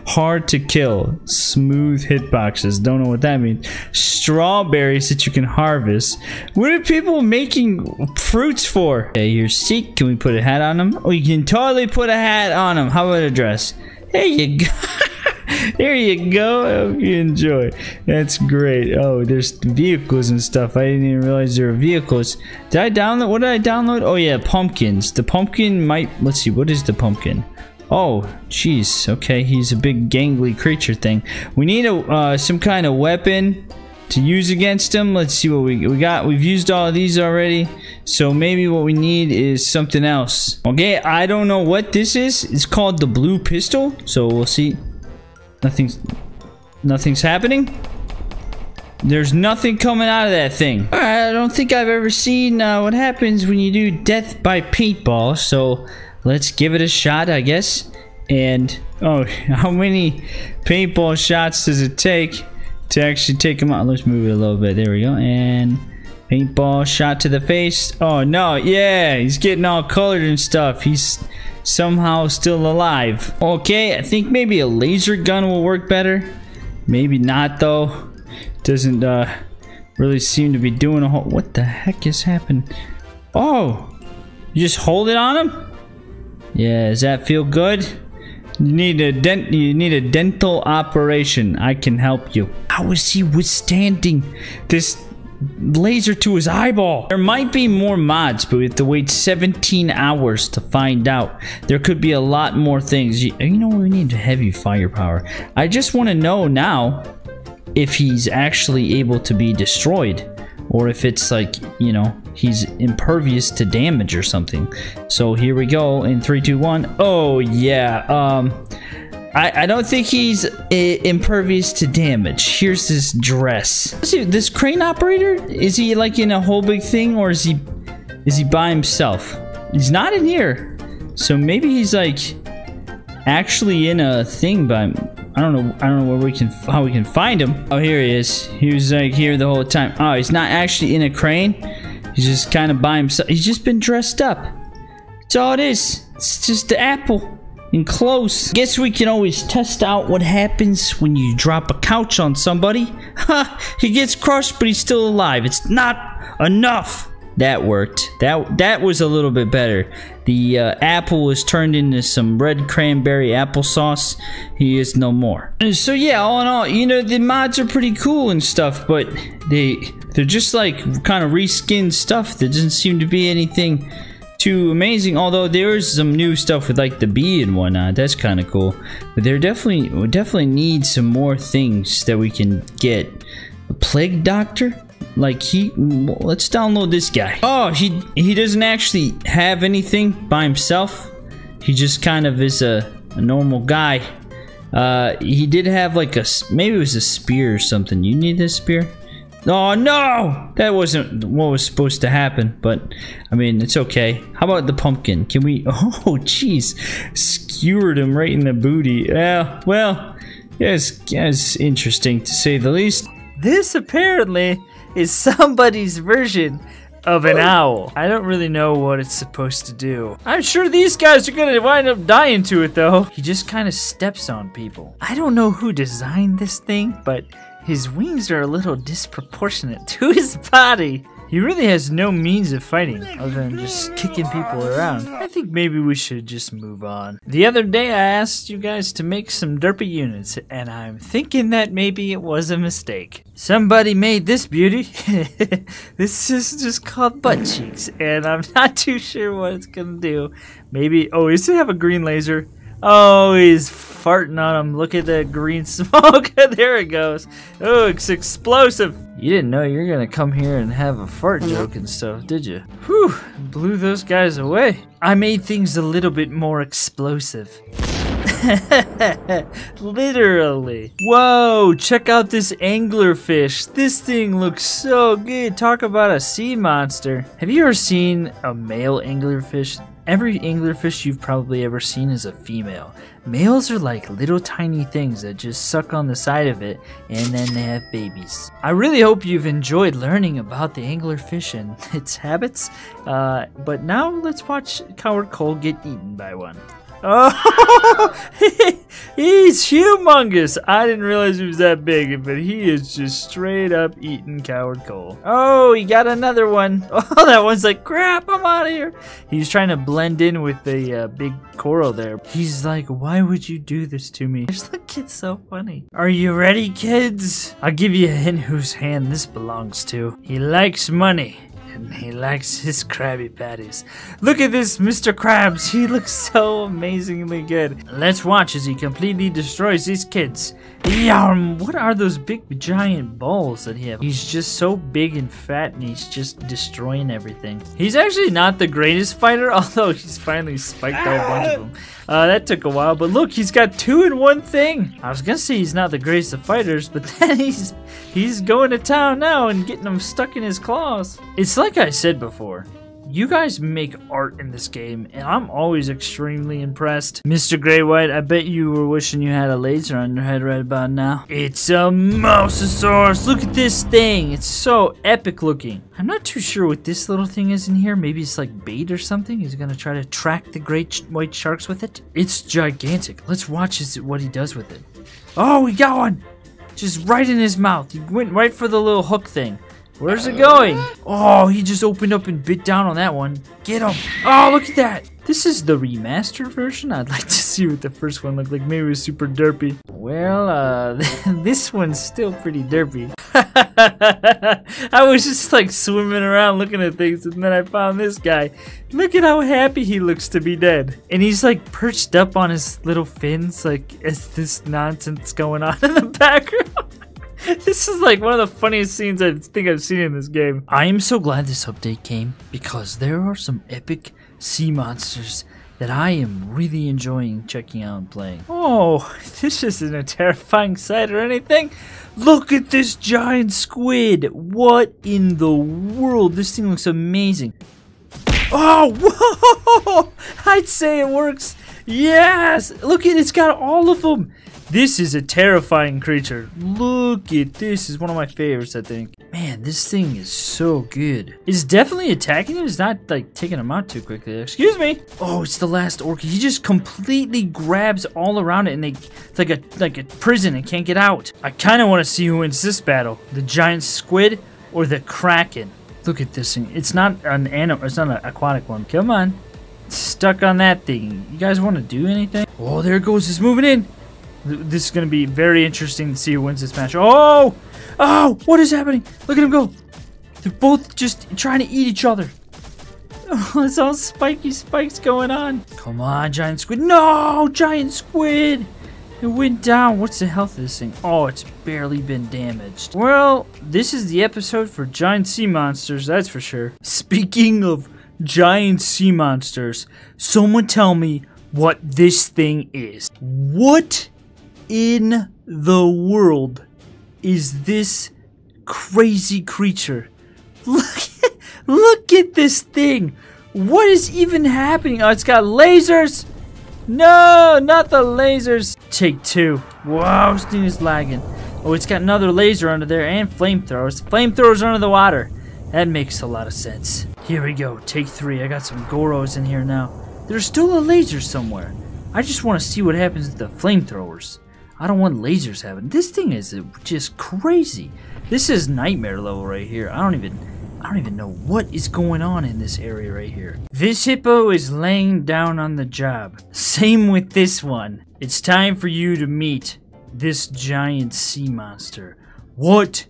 Hard to kill. Smooth hitboxes. Don't know what that means. Strawberries that you can harvest. What are people making fruits for? Okay, you're sick. Can we put a hat on them? Oh, you can totally put a hat on them. How about a dress? There you go. there you go. I hope you enjoy. That's great. Oh, there's vehicles and stuff. I didn't even realize there were vehicles. Did I download? What did I download? Oh yeah, pumpkins. The pumpkin might. Let's see. What is the pumpkin? Oh, jeez. Okay, he's a big gangly creature thing. We need a uh, some kind of weapon to use against him. Let's see what we we got. We've used all of these already. So maybe what we need is something else. Okay, I don't know what this is. It's called the blue pistol. So we'll see. Nothing's nothing's happening. There's nothing coming out of that thing. I don't think I've ever seen uh, what happens when you do death by paintball. So let's give it a shot, I guess. And, oh, how many paintball shots does it take to actually take him out? Let's move it a little bit. There we go. And paintball shot to the face. Oh, no. Yeah, he's getting all colored and stuff. He's somehow still alive. Okay, I think maybe a laser gun will work better. Maybe not, though. Doesn't, uh, really seem to be doing a whole... What the heck is happened? Oh! You just hold it on him? Yeah, does that feel good? You need a dent. You need a dental operation. I can help you. How is he withstanding this laser to his eyeball? There might be more mods, but we have to wait 17 hours to find out. There could be a lot more things. You, you know, we need heavy firepower. I just want to know now if he's actually able to be destroyed. Or if it's like, you know, he's impervious to damage or something. So here we go in three, two, one. Oh yeah. Um, I, I don't think he's uh, impervious to damage. Here's his dress. See, this crane operator is he like in a whole big thing or is he is he by himself? He's not in here, so maybe he's like actually in a thing. But I don't know. I don't know where we can how we can find him. Oh, here he is. He was like here the whole time. Oh, he's not actually in a crane. He's just kind of by himself. He's just been dressed up. That's all it is. It's just the apple and close. Guess we can always test out what happens when you drop a couch on somebody. Ha! he gets crushed, but he's still alive. It's not enough. That worked. That that was a little bit better. The uh, apple was turned into some red cranberry applesauce. He is no more. So yeah, all in all, you know the mods are pretty cool and stuff, but they they're just like kind of reskinned stuff. There doesn't seem to be anything too amazing. Although there is some new stuff with like the bee and whatnot. That's kind of cool. But there definitely we definitely need some more things that we can get. A plague doctor. Like he, let's download this guy. Oh, he he doesn't actually have anything by himself. He just kind of is a, a normal guy. Uh, he did have like a maybe it was a spear or something. You need this spear? Oh no! That wasn't what was supposed to happen, but I mean, it's okay. How about the pumpkin? Can we? Oh, jeez. Skewered him right in the booty. Yeah, well, yes, yes, interesting to say the least. This apparently is somebody's version of an owl. I don't really know what it's supposed to do. I'm sure these guys are gonna wind up dying to it though. He just kind of steps on people. I don't know who designed this thing, but his wings are a little disproportionate to his body. He really has no means of fighting other than just kicking people around. I think maybe we should just move on. The other day I asked you guys to make some derpy units and I'm thinking that maybe it was a mistake. Somebody made this beauty. this is just called butt cheeks and I'm not too sure what it's gonna do. Maybe, oh, does it have a green laser? Oh, he's farting on him. Look at that green smoke. there it goes. Oh, it's explosive. You didn't know you were going to come here and have a fart mm-hmm. joke and stuff, did you? Whew, blew those guys away. I made things a little bit more explosive. Literally. Whoa, check out this anglerfish. This thing looks so good. Talk about a sea monster. Have you ever seen a male anglerfish? Every anglerfish you've probably ever seen is a female. Males are like little tiny things that just suck on the side of it and then they have babies. I really hope you've enjoyed learning about the anglerfish and its habits. Uh, but now let's watch Coward Cole get eaten by one. Oh, he's humongous. I didn't realize he was that big, but he is just straight up eating Coward Cole. Oh, he got another one. Oh, that one's like, crap, I'm out of here. He's trying to blend in with the uh, big coral there. He's like, why would you do this to me? Look, kid's so funny. Are you ready, kids? I'll give you a hint whose hand this belongs to. He likes money and he likes his Krabby Patties. Look at this Mr. Krabs, he looks so amazingly good. Let's watch as he completely destroys these kids. Yum! What are those big giant balls that he has? He's just so big and fat and he's just destroying everything. He's actually not the greatest fighter, although he's finally spiked a whole bunch of them. Uh, that took a while, but look, he's got two in one thing. I was gonna say he's not the greatest of fighters, but then he's he's going to town now and getting them stuck in his claws. It's like I said before. You guys make art in this game, and I'm always extremely impressed. Mr. Great White, I bet you were wishing you had a laser on your head right about now. It's a Mosasaurus! Look at this thing! It's so epic looking. I'm not too sure what this little thing is in here. Maybe it's like bait or something. He's gonna try to track the great white sharks with it. It's gigantic. Let's watch his, what he does with it. Oh, he got one! Just right in his mouth. He went right for the little hook thing. Where's it going? Oh, he just opened up and bit down on that one. Get him. Oh, look at that. This is the remastered version. I'd like to see what the first one looked like. Maybe it was super derpy. Well, uh, this one's still pretty derpy. I was just like swimming around looking at things and then I found this guy. Look at how happy he looks to be dead. And he's like perched up on his little fins like is this nonsense going on in the background. this is like one of the funniest scenes I think I've seen in this game. I am so glad this update came because there are some epic sea monsters that I am really enjoying checking out and playing. Oh, this isn't a terrifying sight or anything. Look at this giant squid. What in the world? This thing looks amazing. Oh, whoa! I'd say it works. Yes! Look at it's got all of them. This is a terrifying creature. Look at this. is one of my favorites, I think. Man, this thing is so good. It's definitely attacking it. It's not like taking him out too quickly. Excuse me. Oh, it's the last orc. He just completely grabs all around it and they it's like a like a prison and can't get out. I kind of want to see who wins this battle. The giant squid or the kraken. Look at this thing. It's not an animal. It's not an aquatic one. Come on. It's stuck on that thing. You guys want to do anything? Oh, there it goes. It's moving in. This is going to be very interesting to see who wins this match. Oh! Oh! What is happening? Look at him go. They're both just trying to eat each other. Oh, it's all spiky spikes going on. Come on, giant squid. No! Giant squid! It went down. What's the health of this thing? Oh, it's barely been damaged. Well, this is the episode for giant sea monsters, that's for sure. Speaking of giant sea monsters, someone tell me what this thing is. What in the world is this crazy creature? Look, look at this thing. What is even happening? Oh, it's got lasers. No, not the lasers. Take two. Wow, this thing is lagging. Oh, it's got another laser under there and flamethrowers. Flamethrowers under the water. That makes a lot of sense. Here we go. Take three. I got some Goros in here now. There's still a laser somewhere. I just want to see what happens with the flamethrowers. I don't want lasers happening. This thing is just crazy. This is nightmare level right here. I don't even I don't even know what is going on in this area right here. This hippo is laying down on the job. Same with this one. It's time for you to meet this giant sea monster. What?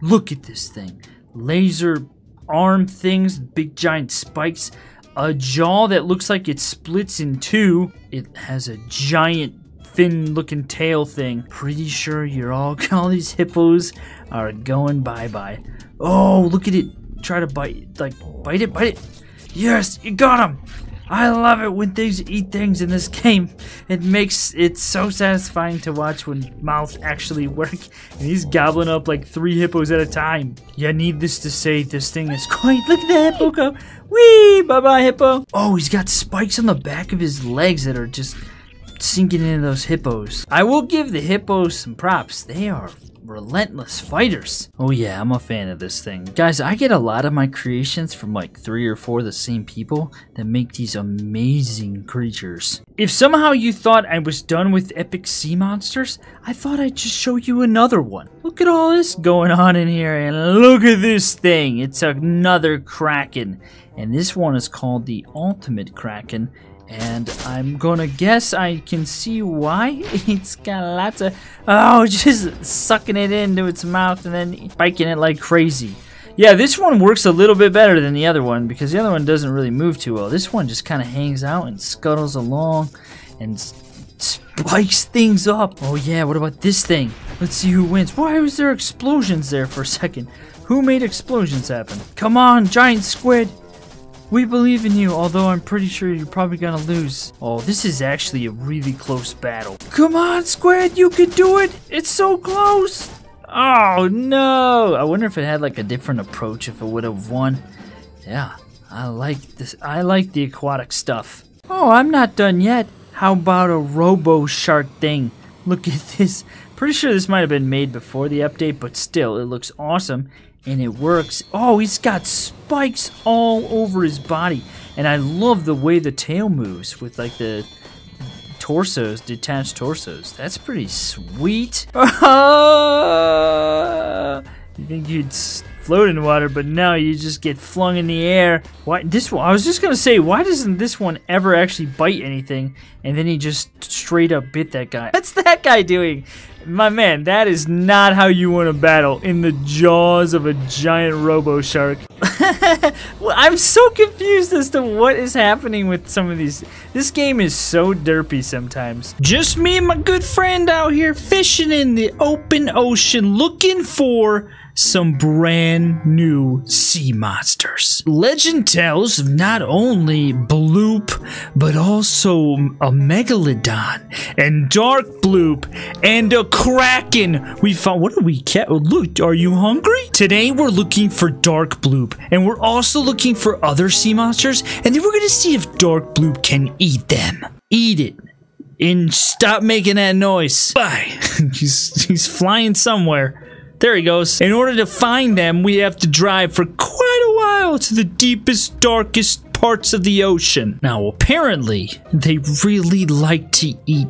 Look at this thing. Laser arm things, big giant spikes, a jaw that looks like it splits in two. It has a giant fin looking tail thing. Pretty sure you're all, all these hippos are going bye-bye. Oh, look at it. Try to bite, like, bite it, bite it. Yes, you got him. I love it when things eat things in this game. It makes it so satisfying to watch when mouths actually work. And he's gobbling up like three hippos at a time. Yeah, needless to say, this thing is quite. Look at that hippo go. Whee! Bye bye, hippo. Oh, he's got spikes on the back of his legs that are just sinking into those hippos. I will give the hippos some props. They are relentless fighters. Oh yeah, I'm a fan of this thing. Guys, I get a lot of my creations from like three or four of the same people that make these amazing creatures. If somehow you thought I was done with epic sea monsters, I thought I'd just show you another one. Look at all this going on in here and look at this thing. It's another Kraken. And this one is called the Ultimate Kraken and I'm gonna guess I can see why. It's got lots of... Oh, just sucking it into its mouth and then biting it like crazy. Yeah, this one works a little bit better than the other one because the other one doesn't really move too well. This one just kind of hangs out and scuttles along and spikes things up. Oh yeah, what about this thing? Let's see who wins. Why was there explosions there for a second? Who made explosions happen? Come on, giant squid. We believe in you, although I'm pretty sure you're probably gonna lose. Oh, this is actually a really close battle. Come on, Squid, you can do it! It's so close! Oh, no! I wonder if it had like a different approach if it would have won. Yeah, I like this. I like the aquatic stuff. Oh, I'm not done yet. How about a robo shark thing? Look at this. Pretty sure this might have been made before the update, but still, it looks awesome and it works. Oh, he's got spikes all over his body. And I love the way the tail moves with like the torsos, detached torsos. That's pretty sweet. you think you'd float in water, but now you just get flung in the air. Why this one? I was just gonna say, why doesn't this one ever actually bite anything? And then he just straight up bit that guy. What's that guy doing? My man, that is not how you want to battle in the jaws of a giant robo shark. well, I'm so confused as to what is happening with some of these. This game is so derpy sometimes. Just me and my good friend out here fishing in the open ocean looking for some brand new sea monsters. Legend tells of not only Bloop, but also a Megalodon and Dark Bloop and a Kraken. We found, what are we, cat? Oh, look, are you hungry? Today we're looking for Dark Bloop and we're also looking for other sea monsters and then we're gonna see if Dark Bloop can eat them. Eat it and stop making that noise. Bye. he's he's flying somewhere. There he goes. In order to find them, we have to drive for quite a while to the deepest, darkest parts of the ocean. Now, apparently, they really like to eat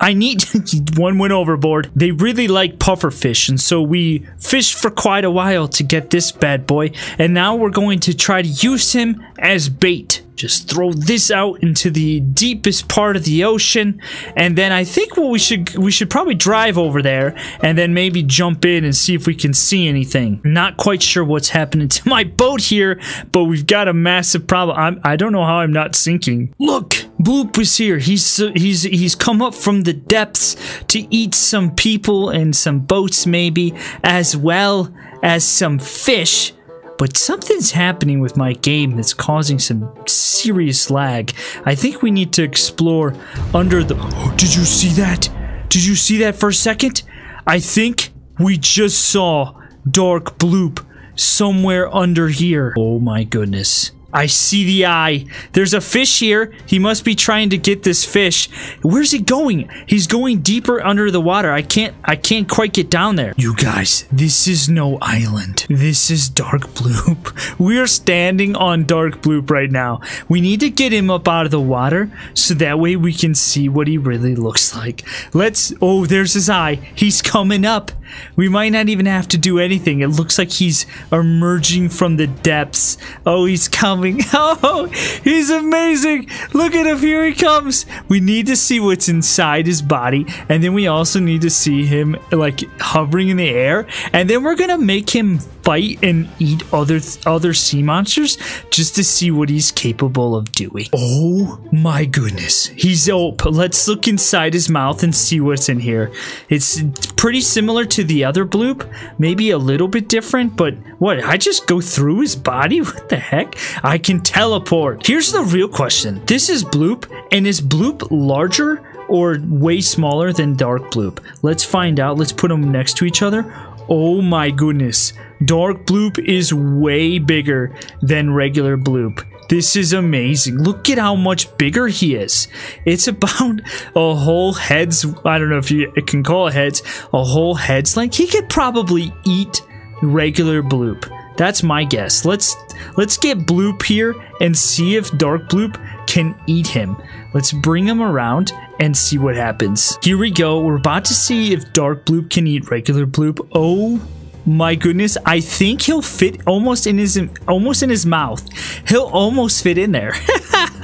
I need one went overboard. They really like pufferfish, and so we fished for quite a while to get this bad boy, and now we're going to try to use him as bait. Just throw this out into the deepest part of the ocean, and then I think what we should we should probably drive over there, and then maybe jump in and see if we can see anything. Not quite sure what's happening to my boat here, but we've got a massive problem. I'm, I don't know how I'm not sinking. Look, Bloop was here. He's uh, he's he's come up from the depths to eat some people and some boats, maybe as well as some fish but something's happening with my game that's causing some serious lag. I think we need to explore under the. Oh, did you see that? Did you see that for a second? I think we just saw Dark Bloop somewhere under here. Oh my goodness. I see the eye. There's a fish here. He must be trying to get this fish. Where's he going? He's going deeper under the water. I can't I can't quite get down there. You guys, this is no island. This is Dark Bloop. We're standing on Dark Bloop right now. We need to get him up out of the water so that way we can see what he really looks like. Let's Oh, there's his eye. He's coming up. We might not even have to do anything. It looks like he's emerging from the depths. Oh, he's coming. Oh, he's amazing. Look at him. Here he comes. We need to see what's inside his body. And then we also need to see him like hovering in the air. And then we're going to make him fight and eat other other sea monsters just to see what he's capable of doing. Oh my goodness. He's oh, let's look inside his mouth and see what's in here. It's pretty similar to the other bloop, maybe a little bit different, but what? I just go through his body? What the heck? I can teleport. Here's the real question. This is bloop and is bloop larger or way smaller than dark bloop? Let's find out. Let's put them next to each other. Oh my goodness. Dark Bloop is way bigger than regular Bloop. This is amazing. Look at how much bigger he is. It's about a whole head's, I don't know if you can call it heads, a whole head's length. He could probably eat regular Bloop. That's my guess. Let's let's get Bloop here and see if Dark Bloop can eat him. Let's bring him around and see what happens. Here we go. We're about to see if Dark Bloop can eat regular Bloop. Oh my goodness, I think he'll fit almost in his almost in his mouth. He'll almost fit in there.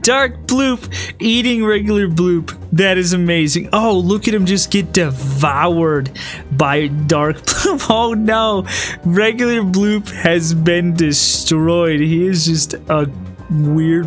Dark Bloop eating regular Bloop. That is amazing. Oh, look at him just get devoured by Dark Bloop. Oh no, regular Bloop has been destroyed. He is just a weird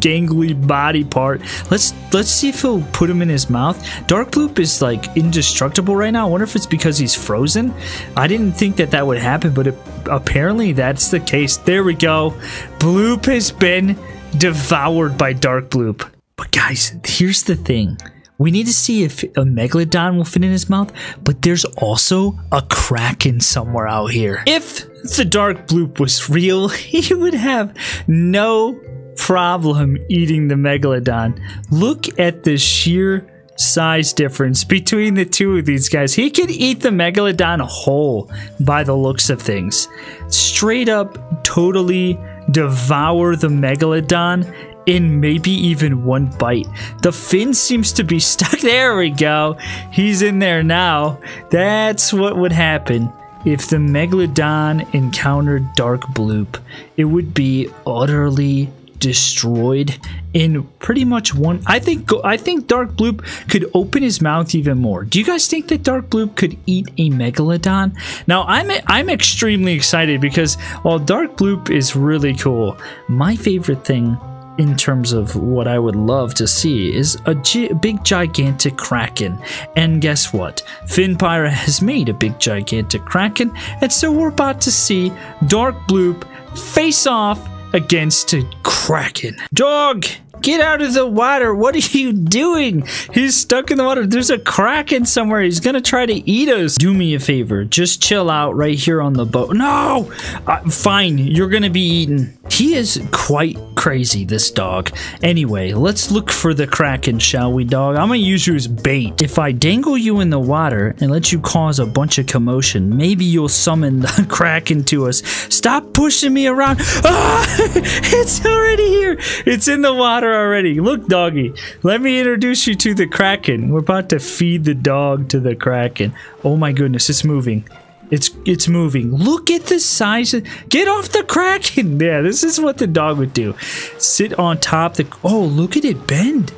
gangly body part. Let's let's see if he'll put him in his mouth. Dark Bloop is like indestructible right now. I wonder if it's because he's frozen. I didn't think that that would happen, but it, apparently that's the case. There we go. Bloop has been devoured by Dark Bloop. But guys, here's the thing. We need to see if a megalodon will fit in his mouth, but there's also a kraken somewhere out here. If the dark bloop was real, he would have no problem eating the megalodon. Look at the sheer size difference between the two of these guys. He could eat the megalodon whole by the looks of things. Straight up, totally devour the megalodon in maybe even one bite. The fin seems to be stuck. There we go. He's in there now. That's what would happen if the Megalodon encountered Dark Bloop. It would be utterly destroyed in pretty much one. I think I think Dark Bloop could open his mouth even more. Do you guys think that Dark Bloop could eat a megalodon? Now I'm I'm extremely excited because while Dark Bloop is really cool, my favorite thing in terms of what I would love to see is a gi- big gigantic kraken. And guess what? Finpyre has made a big gigantic kraken, and so we're about to see Dark Bloop face off against a kraken. Dog, get out of the water. What are you doing? He's stuck in the water. There's a kraken somewhere. He's gonna try to eat us. Do me a favor. Just chill out right here on the boat. No! Uh, fine. You're gonna be eaten. He is quite crazy, this dog. Anyway, let's look for the kraken, shall we, dog? I'm gonna use you as bait. If I dangle you in the water and let you cause a bunch of commotion, maybe you'll summon the kraken to us. Stop pushing me around. Ah! It's already here. It's in the water already. Look, doggy. Let me introduce you to the kraken. We're about to feed the dog to the kraken. Oh my goodness, it's moving. It's it's moving. Look at the size. Of, get off the kraken. Yeah, this is what the dog would do. Sit on top. The oh, look at it bend.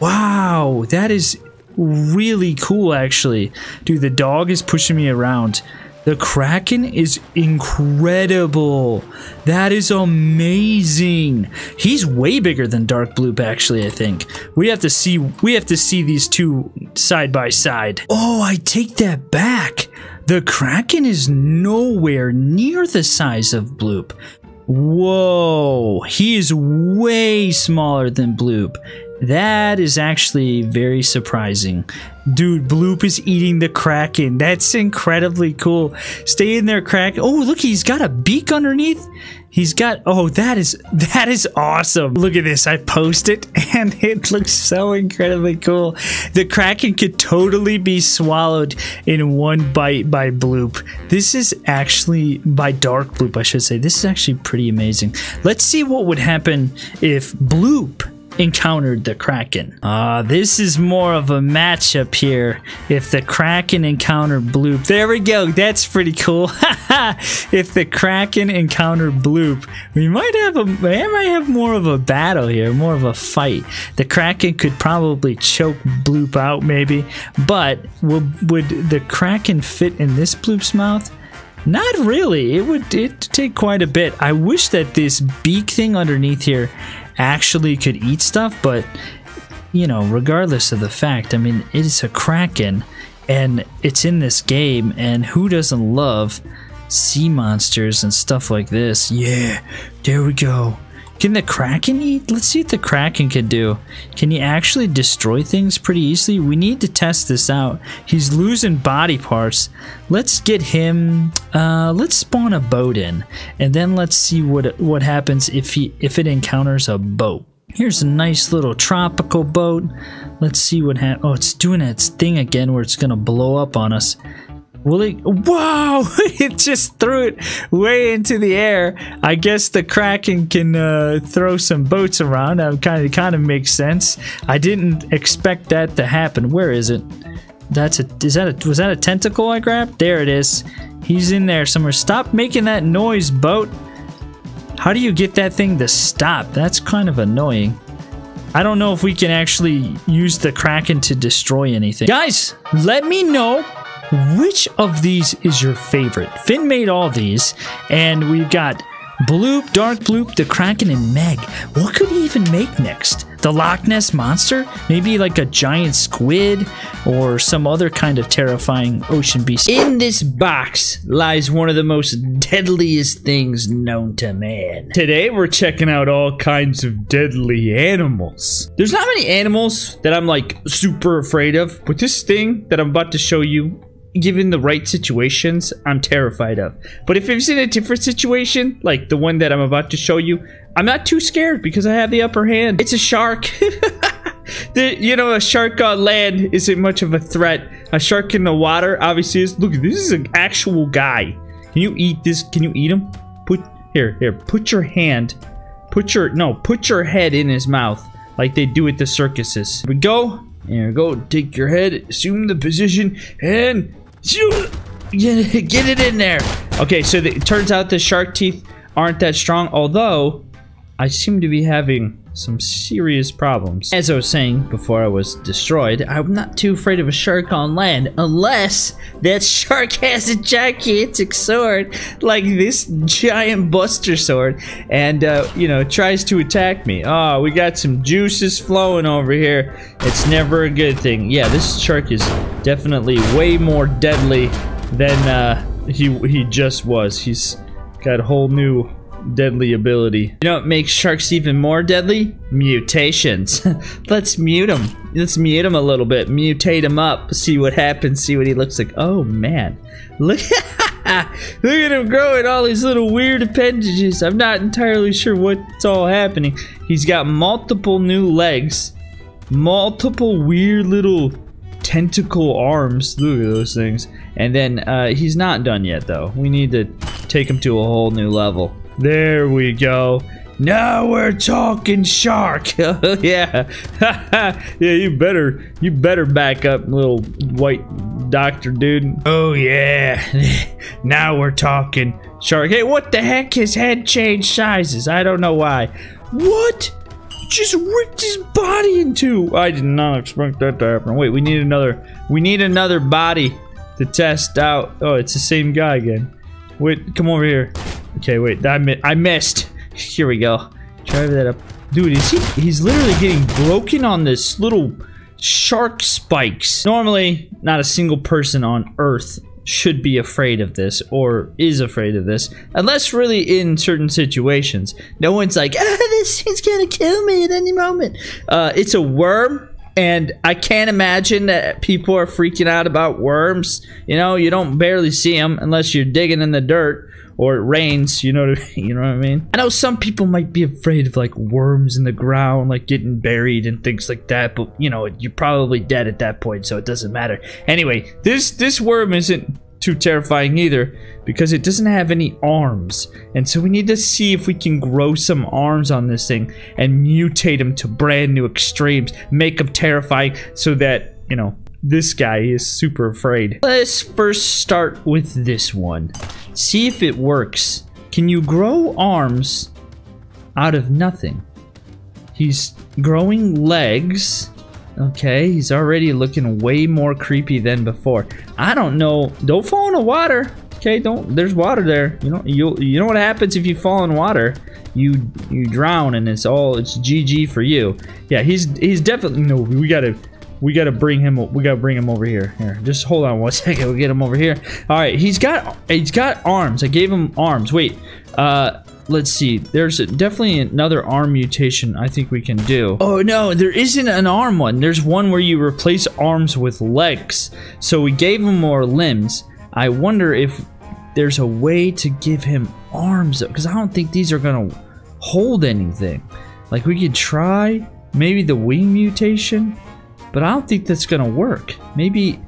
Wow, that is really cool. Actually, dude, the dog is pushing me around. The kraken is incredible. That is amazing. He's way bigger than Dark Bloop. Actually, I think we have to see. We have to see these two side by side. Oh, I take that back. The Kraken is nowhere near the size of Bloop. Whoa, he is way smaller than Bloop. That is actually very surprising. Dude, Bloop is eating the Kraken. That's incredibly cool. Stay in there, Kraken. Oh, look, he's got a beak underneath. He's got, oh, that is, that is awesome. Look at this. I post it and it looks so incredibly cool. The Kraken could totally be swallowed in one bite by Bloop. This is actually, by Dark Bloop, I should say. This is actually pretty amazing. Let's see what would happen if Bloop encountered the Kraken. Ah, uh, this is more of a matchup here. If the Kraken encountered Bloop, there we go. That's pretty cool. if the Kraken encountered Bloop, we might have a, we might have more of a battle here, more of a fight. The Kraken could probably choke Bloop out, maybe, but would would the Kraken fit in this Bloop's mouth? Not really. It would it take quite a bit. I wish that this beak thing underneath here actually could eat stuff, but you know, regardless of the fact, I mean, it is a Kraken and it's in this game, and who doesn't love sea monsters and stuff like this? Yeah, there we go. Can the Kraken eat? Let's see what the Kraken can do. Can he actually destroy things pretty easily? We need to test this out. He's losing body parts. Let's get him, uh, let's spawn a boat in. And then let's see what what happens if he if it encounters a boat. Here's a nice little tropical boat. Let's see what happens. Oh, it's doing its thing again where it's going to blow up on us. Will it? It just threw it way into the air. I guess the Kraken can uh, throw some boats around. That kind of kind of makes sense. I didn't expect that to happen. Where is it? That's a. Is that a? Was that a tentacle I grabbed? There it is. He's in there somewhere. Stop making that noise, boat. How do you get that thing to stop? That's kind of annoying. I don't know if we can actually use the Kraken to destroy anything. Guys, let me know which of these is your favorite? Finn made all these, and we've got Bloop, Dark Bloop, the Kraken, and Meg. What could he even make next? The Loch Ness Monster? Maybe like a giant squid or some other kind of terrifying ocean beast. In this box lies one of the most deadliest things known to man. Today we're checking out all kinds of deadly animals. There's not many animals that I'm like super afraid of, but this thing that I'm about to show you given the right situations, I'm terrified of. But if it's in a different situation, like the one that I'm about to show you, I'm not too scared because I have the upper hand. It's a shark. the, you know, a shark on land isn't much of a threat. A shark in the water obviously is. Look, this is an actual guy. Can you eat this? Can you eat him? Put here, here. Put your hand. Put your no. Put your head in his mouth like they do at the circuses. Here we go. Here we go. Take your head. Assume the position and Get, get it in there. Okay, so the, it turns out the shark teeth aren't that strong, although I seem to be having some serious problems. As I was saying before I was destroyed, I'm not too afraid of a shark on land unless that shark has a gigantic sword like this giant buster sword and, uh, you know, tries to attack me. Oh, we got some juices flowing over here. It's never a good thing. Yeah, this shark is definitely way more deadly than uh, he, he just was. He's got a whole new deadly ability. You know what makes sharks even more deadly? Mutations. Let's mute him. Let's mute him a little bit. Mutate him up. See what happens. See what he looks like. Oh, man. Look, look at him growing all these little weird appendages. I'm not entirely sure what's all happening. He's got multiple new legs. Multiple weird little tentacle arms. Look at those things. And then uh, he's not done yet, though. We need to take him to a whole new level. There we go. Now we're talking shark. yeah. yeah, you better you better back up, little white doctor dude. Oh yeah. now we're talking shark. Hey, what the heck? His head changed sizes. I don't know why. What? Just ripped his body in two. I did not expect that to happen. Wait, we need another. We need another body to test out. Oh, it's the same guy again. Wait, come over here. Okay, wait, I, mi I missed. Here we go. Drive that up. Dude, is he? He's literally getting broken on this little shark spikes. Normally, not a single person on Earth should be afraid of this or is afraid of this unless really in certain situations no one's like ah this thing's gonna kill me at any moment uh, it's a worm and I can't imagine that people are freaking out about worms. You know, you don't barely see them unless you're digging in the dirt or it rains. You know, what I, you know what I mean. I know some people might be afraid of like worms in the ground, like getting buried and things like that. But you know, you're probably dead at that point, so it doesn't matter. Anyway, this this worm isn't too terrifying either because it doesn't have any arms. And so we need to see if we can grow some arms on this thing and mutate them to brand new extremes, make them terrifying so that, you know, this guy is super afraid. Let's first start with this one. See if it works. Can you grow arms out of nothing? He's growing legs. Okay, he's already looking way more creepy than before. I don't know. Don't fall in the water. Okay, don't. There's water there. You know. You you know what happens if you fall in water? You you drown and it's all it's GG for you. Yeah, he's he's definitely no. We gotta we gotta bring him. We gotta bring him over here. Here, just hold on one second. We'll get him over here. All right, he's got he's got arms. I gave him arms. Wait. Uh, let's see. There's definitely another arm mutation I think we can do. Oh no, there isn't an arm one. There's one where you replace arms with legs. So we gave him more limbs. I wonder if there's a way to give him arms because I don't think these are gonna hold anything. Like we could try maybe the wing mutation, but I don't think that's gonna work. Maybe,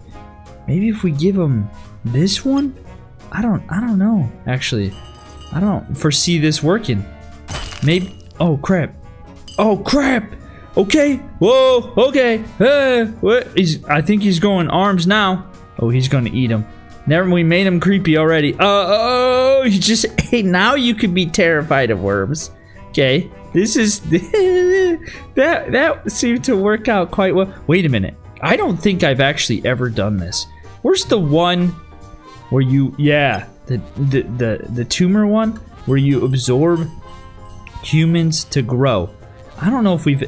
maybe if we give him this one, I don't, I don't know. Actually, I don't foresee this working. Maybe. Oh crap! Oh crap! Okay. Whoa. Okay. Hey. What? He's. I think he's going arms now. Oh, he's gonna eat him. Never. We made him creepy already. Uh, oh. You just. Hey. Now you could be terrified of worms. Okay. This is. that that seemed to work out quite well. Wait a minute. I don't think I've actually ever done this. Where's the one where you? Yeah the the the, the tumor one where you absorb humans to grow. I don't know if we've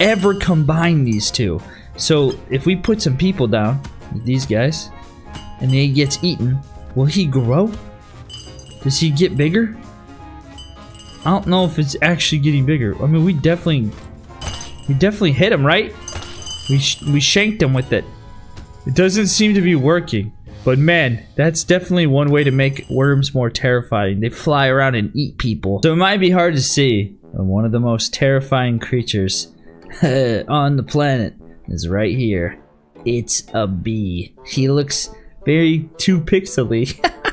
ever combined these two. So if we put some people down, these guys, and he gets eaten, will he grow? Does he get bigger? I don't know if it's actually getting bigger. I mean, we definitely, we definitely hit him, right? We sh we shanked him with it. It doesn't seem to be working. But man, that's definitely one way to make worms more terrifying. They fly around and eat people. So it might be hard to see. But one of the most terrifying creatures on the planet is right here. It's a bee. He looks very too pixely.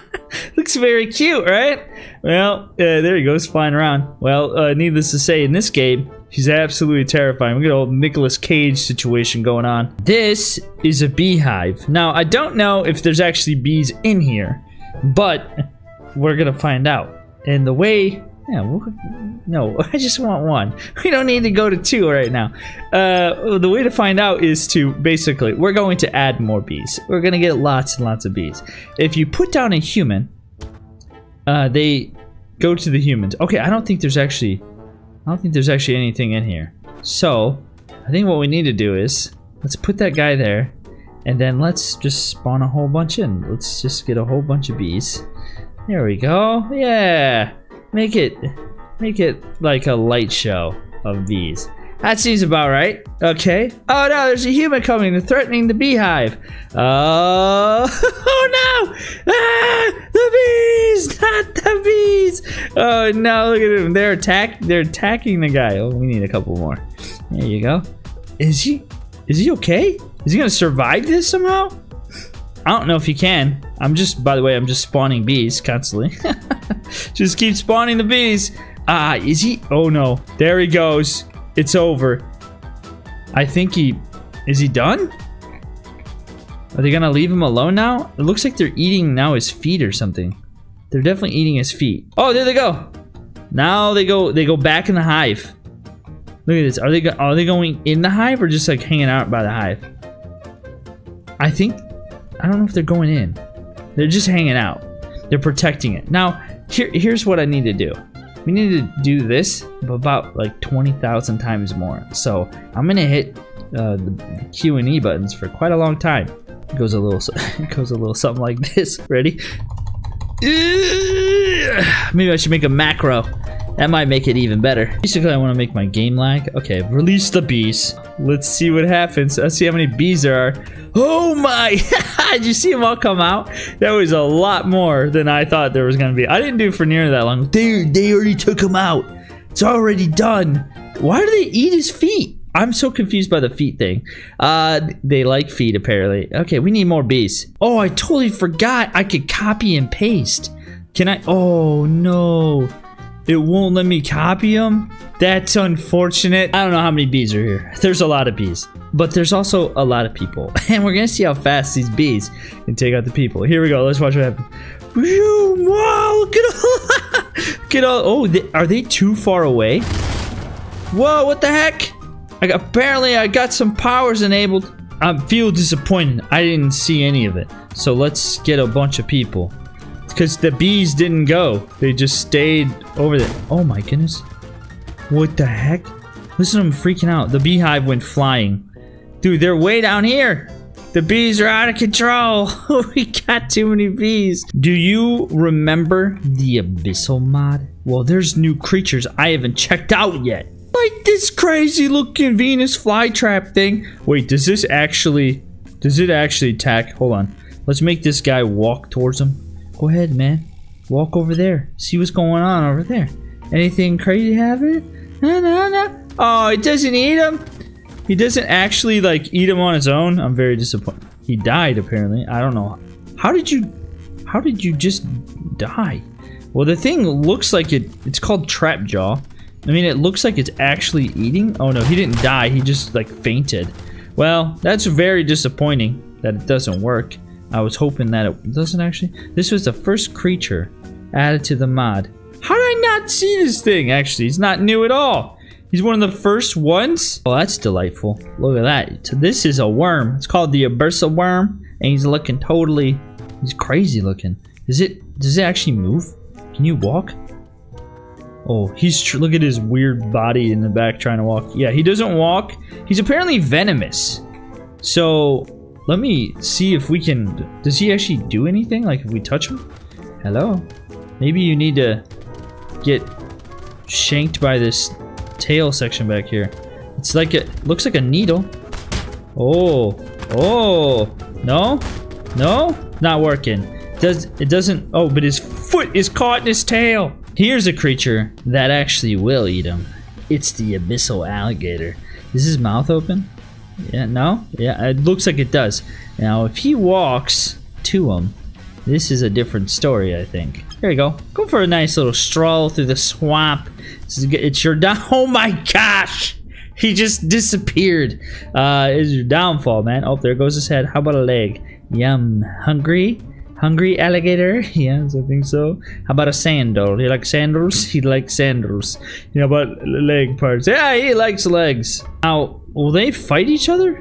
looks very cute, right? Well, uh, there he goes, flying around. Well, uh, needless to say, in this game, She's absolutely terrifying. We got old Nicolas Cage situation going on. This is a beehive. Now, I don't know if there's actually bees in here, but we're gonna find out. And the way Yeah, no, I just want one. We don't need to go to two right now. Uh, the way to find out is to basically, we're going to add more bees. We're going to get lots and lots of bees. If you put down a human, uh, they go to the humans. Okay, I don't think there's actually, I don't think there's actually anything in here. So, I think what we need to do is, let's put that guy there, and then let's just spawn a whole bunch in. Let's just get a whole bunch of bees. There we go. Yeah. Make it, make it like a light show of bees. That seems about right. Okay. Oh no, there's a human coming. They're threatening the beehive. Uh, oh no! Ah, the bees! Not the bees! Oh no! Look at them. They're attack. They're attacking the guy. Oh, we need a couple more. There you go. Is he? Is he okay? Is he gonna survive this somehow? I don't know if he can. I'm just, by the way, I'm just spawning bees constantly. just keep spawning the bees. Ah, is he? Oh no. There he goes. It's over. I think he... Is he done? Are they gonna leave him alone now? It looks like they're eating now his feet or something. They're definitely eating his feet. Oh, there they go. Now they go they go back in the hive. Look at this. Are they are they going in the hive or just like hanging out by the hive? I think I don't know if they're going in. They're just hanging out. They're protecting it. Now, here here's what I need to do. We need to do this about like 20,000 times more. So I'm gonna hit uh, the Q and E buttons for quite a long time. It goes a little, it goes a little something like this. Ready? Maybe I should make a macro. That might make it even better. Basically, I want to make my game lag. Okay, release the bees. Let's see what happens. Let's see how many bees there are. Oh my! Did you see them all come out? That was a lot more than I thought there was going to be. I didn't do for near that long. They, they already took them out. It's already done. Why do they eat his feet? I'm so confused by the feet thing. Uh, they like feet apparently. Okay, we need more bees. Oh, I totally forgot I could copy and paste. Can I? Oh no. It won't let me copy them? That's unfortunate. I don't know how many bees are here. There's a lot of bees. But there's also a lot of people. And we're gonna see how fast these bees can take out the people. Here we go. Let's watch what happens. Wow, look at all, look at all. Oh, they, are they too far away? Whoa, what the heck? I got, apparently I got some powers enabled. I feel disappointed. I didn't see any of it. So let's get a bunch of people. Because the bees didn't go. They just stayed over there. Oh my goodness. What the heck? Listen them freaking out. The beehive went flying. Dude, they're way down here. The bees are out of control. we got too many bees. Do you remember the Abyssal mod? Well, there's new creatures I haven't checked out yet. Like this crazy looking Venus flytrap thing. Wait, does this actually... Does it actually attack? Hold on. Let's make this guy walk towards him. Go ahead, man. Walk over there. See what's going on over there. Anything crazy happen? No, no, no. Oh, it doesn't eat him. He doesn't actually like eat him on his own. I'm very disappointed. He died apparently. I don't know. How did you? How did you just die? Well, the thing looks like it. It's called trap jaw. I mean, it looks like it's actually eating. Oh no, he didn't die. He just like fainted. Well, that's very disappointing that it doesn't work. I was hoping that it doesn't actually. This was the first creature added to the mod. How did I not see this thing? Actually, it's not new at all. He's one of the first ones. Oh, that's delightful. Look at that. So this is a worm. It's called the Abyssal worm, and he's looking totally. He's crazy looking. Is it? Does it actually move? Can you walk? Oh, he's look at his weird body in the back trying to walk. Yeah, he doesn't walk. He's apparently venomous. So let me see if we can. Does he actually do anything? Like if we touch him? Hello. Maybe you need to get shanked by this tail section back here. It's like it looks like a needle. Oh, oh, no, no, not working. Does it doesn't? Oh, but his foot is caught in his tail. Here's a creature that actually will eat him. It's the abyssal alligator. Is his mouth open? Yeah, no? Yeah, it looks like it does. Now, if he walks to him, this is a different story, I think. Here you go. Go for a nice little stroll through the swamp. It's your down. Oh my gosh! He just disappeared. Uh, is your downfall, man. Oh, there goes his head. How about a leg? Yum. Hungry? Hungry alligator? Yes, I think so. How about a sandal? You like sandals? He likes sandals. You know about leg parts? Yeah, he likes legs. Now, will they fight each other?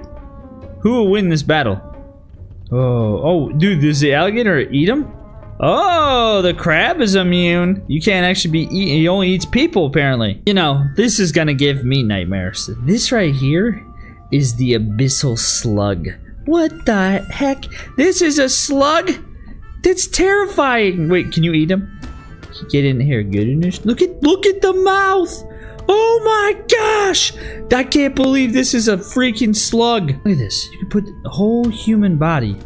Who will win this battle? Oh, oh, dude, does the alligator eat him? Oh, the crab is immune. You can't actually be eaten. He only eats people, apparently. You know, this is gonna give me nightmares. This right here is the abyssal slug. What the heck? This is a slug? That's terrifying. Wait, can you eat him? Get in here, goodness. Look at look at the mouth. Oh my gosh! I can't believe this is a freaking slug. Look at this. You can put the whole human body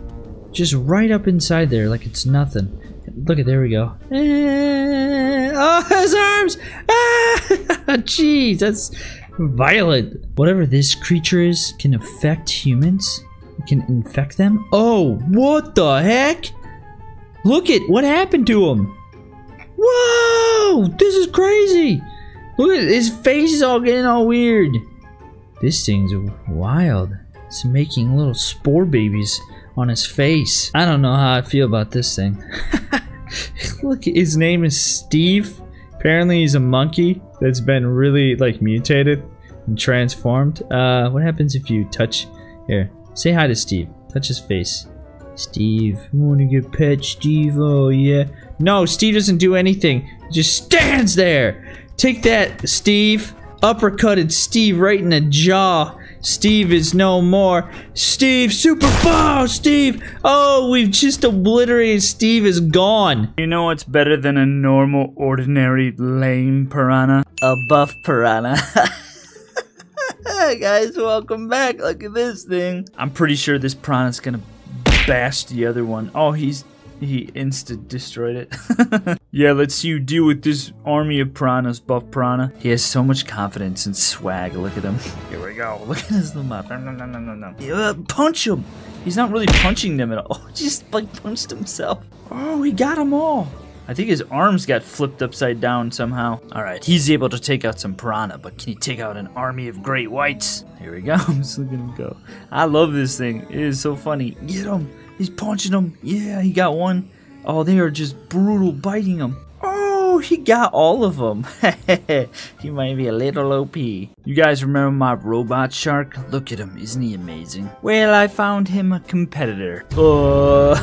just right up inside there like it's nothing. Look at there we go. Eh, oh, his arms! Ah, jeez, that's violent. Whatever this creature is can affect humans. It can infect them. Oh, what the heck? Look at what happened to him. Whoa! This is crazy. Look at his face is all getting all weird. This thing's wild. It's making little spore babies on his face. I don't know how I feel about this thing. Look, his name is Steve. Apparently he's a monkey that's been really like mutated and transformed. Uh, what happens if you touch, here, say hi to Steve. Touch his face. Steve, you wanna get pet Steve? Oh yeah. No, Steve doesn't do anything. He just stands there. Take that, Steve. Uppercutted Steve right in the jaw. Steve is no more. Steve, super bow, Steve. Oh, we've just obliterated. Steve is gone. You know what's better than a normal, ordinary, lame piranha? A buff piranha. Guys, welcome back. Look at this thing. I'm pretty sure this piranha's gonna bash the other one. Oh, he's he insta destroyed it. yeah, let's see you deal with this army of piranhas, Buff Piranha. He has so much confidence and swag. Look at him. Here we go. Look at his little mouth. No, no, no, no, no. Yeah, uh, punch him. He's not really punching them at all. Just like punched himself. Oh, he got them all. I think his arms got flipped upside down somehow. Alright, he's able to take out some piranha, but can he take out an army of great whites? Here he goes. Look at him go. I love this thing. It is so funny. Get him. He's punching him. Yeah, he got one. Oh, they are just brutal biting him. Oh, he got all of them. he might be a little OP. You guys remember my robot shark? Look at him. Isn't he amazing? Well, I found him a competitor. Oh,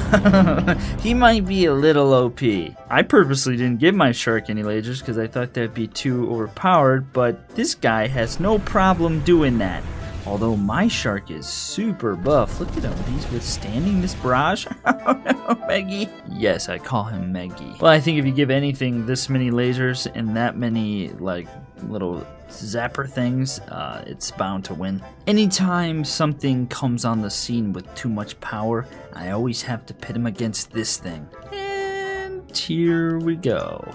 he might be a little OP. I purposely didn't give my shark any lasers because I thought that'd be too overpowered, but this guy has no problem doing that. Although my shark is super buff. Look at him. He's withstanding this barrage. Oh, no, Meggy. Yes, I call him Meggy. Well, I think if you give anything this many lasers and that many, like, little zapper things, uh, it's bound to win. Anytime something comes on the scene with too much power, I always have to pit him against this thing. And here we go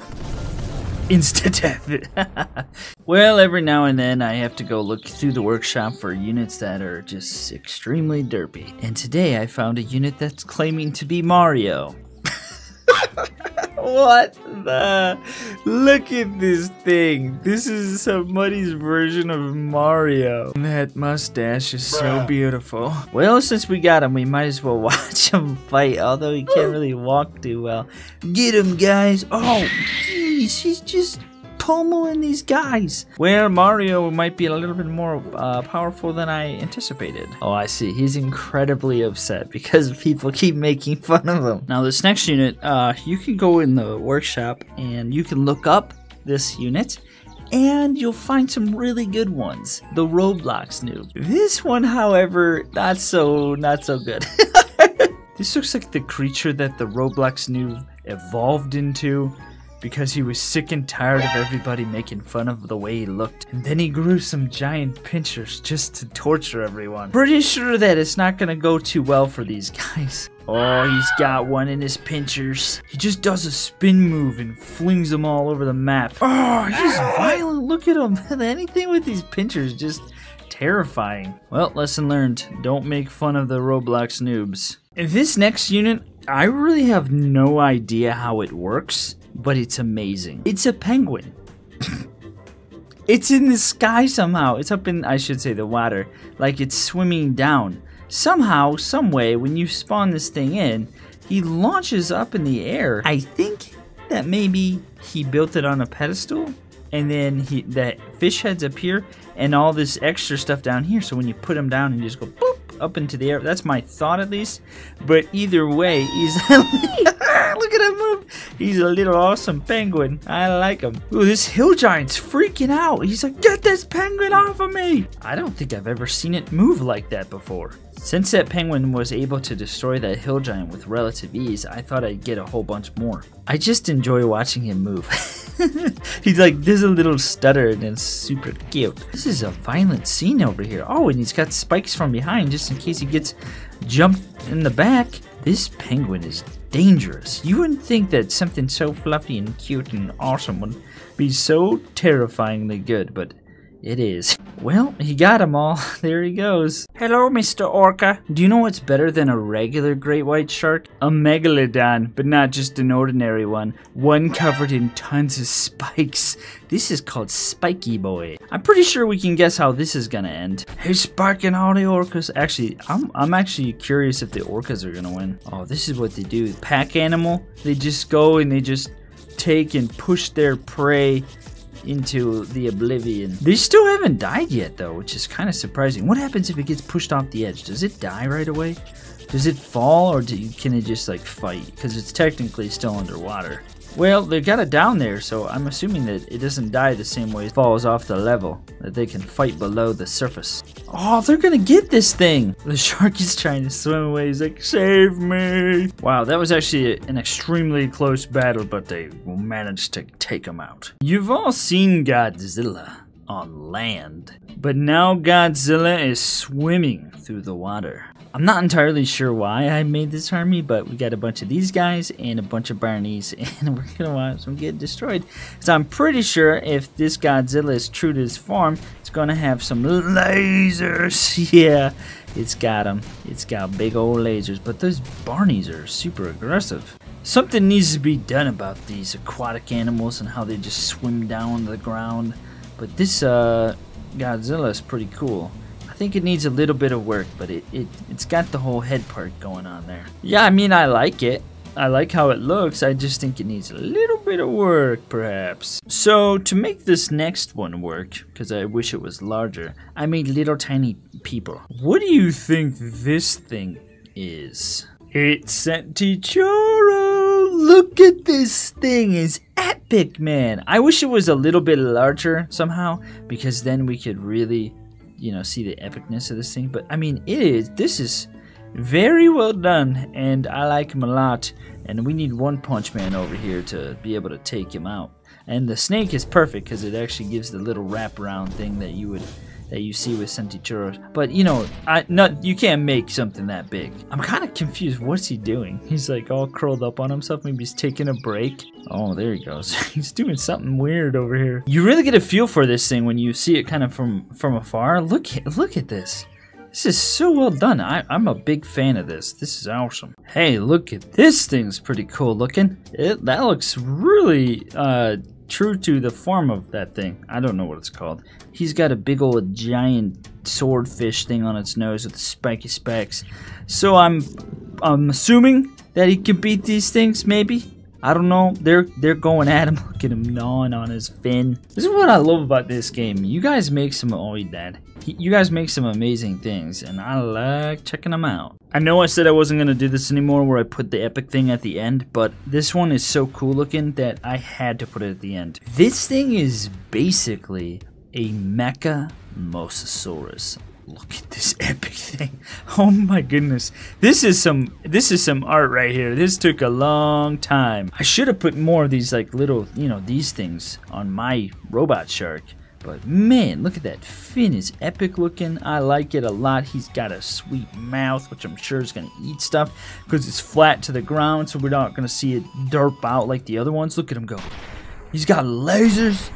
insta death. well, every now and then I have to go look through the workshop for units that are just extremely derpy. And today I found a unit that's claiming to be Mario. what the? Look at this thing. This is somebody's version of Mario. That mustache is so beautiful. Well, since we got him, we might as well watch him fight, although he can't really walk too well. Get him, guys. Oh, jeez, he's just pummeling these guys. Where Mario might be a little bit more uh, powerful than I anticipated. Oh, I see. He's incredibly upset because people keep making fun of him. Now, this next unit, uh, you can go in the workshop and you can look up this unit and you'll find some really good ones. The Roblox noob. This one, however, not so, not so good. this looks like the creature that the Roblox noob evolved into because he was sick and tired of everybody making fun of the way he looked. And then he grew some giant pinchers just to torture everyone. Pretty sure that it's not gonna go too well for these guys. Oh, he's got one in his pinchers. He just does a spin move and flings them all over the map. Oh, he's ah! violent. Look at him. Anything with these pinchers just terrifying. Well, lesson learned. Don't make fun of the Roblox noobs. This next unit, I really have no idea how it works but it's amazing. It's a penguin. it's in the sky somehow. It's up in, I should say, the water. Like it's swimming down. Somehow, someway, when you spawn this thing in, he launches up in the air. I think that maybe he built it on a pedestal and then he that fish heads appear and all this extra stuff down here. So when you put him down and you just go boop up into the air. That's my thought at least. But either way, he's look at him move. He's a little awesome penguin. I like him. Ooh, this hill giant's freaking out. He's like, get this penguin off of me. I don't think I've ever seen it move like that before. Since that penguin was able to destroy that hill giant with relative ease, I thought I'd get a whole bunch more. I just enjoy watching him move. he's like, there's a little stutter and it's super cute. This is a violent scene over here. Oh, and he's got spikes from behind just in case he gets jumped in the back. This penguin is dangerous. You wouldn't think that something so fluffy and cute and awesome would be so terrifyingly good, but it is. Well, he got them all. There he goes. Hello, Mr. Orca. Do you know what's better than a regular great white shark? A megalodon, but not just an ordinary one. One covered in tons of spikes. This is called Spiky Boy. I'm pretty sure we can guess how this is gonna end. He's sparking all the orcas. Actually, I'm, I'm actually curious if the orcas are gonna win. Oh, this is what they do. Pack animal, they just go and they just take and push their prey into the oblivion. They still haven't died yet though, which is kind of surprising. What happens if it gets pushed off the edge? Does it die right away? Does it fall or you, can it just like fight? Because it's technically still underwater. Well, they've got it down there, so I'm assuming that it doesn't die the same way it falls off the level, that they can fight below the surface. Oh, they're gonna get this thing! The shark is trying to swim away, he's like, save me! Wow, that was actually an extremely close battle, but they managed to take him out. You've all seen Godzilla on land, but now Godzilla is swimming through the water. I'm not entirely sure why I made this army, but we got a bunch of these guys and a bunch of Barneys, and we're gonna watch them get destroyed. So I'm pretty sure if this Godzilla is true to his form, it's gonna have some lasers. yeah, it's got them. It's got big old lasers, but those Barneys are super aggressive. Something needs to be done about these aquatic animals and how they just swim down to the ground. But this uh, Godzilla is pretty cool think it needs a little bit of work, but it, it, it's got the whole head part going on there. Yeah, I mean, I like it. I like how it looks, I just think it needs a little bit of work, perhaps. So, to make this next one work, because I wish it was larger, I made little tiny people. What do you think this thing is? It's Centichoro! Look at this thing, it's epic, man! I wish it was a little bit larger somehow, because then we could really you know see the epicness of this thing but i mean it is this is very well done and i like him a lot and we need one punch man over here to be able to take him out. And the snake is perfect because it actually gives the little wraparound thing that you would that you see with Centichoros. But you know, I not you can't make something that big. I'm kind of confused. What's he doing? He's like all curled up on himself. Maybe he's taking a break. Oh, there he goes. he's doing something weird over here. You really get a feel for this thing when you see it kind of from from afar. Look look at this. This is so well done. I, am a big fan of this. This is awesome. Hey, look at this thing's pretty cool looking. It that looks really uh true to the form of that thing. I don't know what it's called. He's got a big old giant swordfish thing on its nose with spiky spikes. So I'm I'm assuming that he can beat these things, maybe. I don't know. They're they're going at him. Look at him gnawing on his fin. This is what I love about this game. You guys make some oh dad. You guys make some amazing things, and I like checking them out. I know I said I wasn't gonna do this anymore, where I put the epic thing at the end, but this one is so cool looking that I had to put it at the end. This thing is basically a mecha mosasaurus look at this epic thing. Oh my goodness. This is some this is some art right here. This took a long time. I should have put more of these like little you know these things on my robot shark but man look at that fin is epic looking i like it a lot he's got a sweet mouth which i'm sure is going to eat stuff because it's flat to the ground so we're not going to see it derp out like the other ones look at him go he's got lasers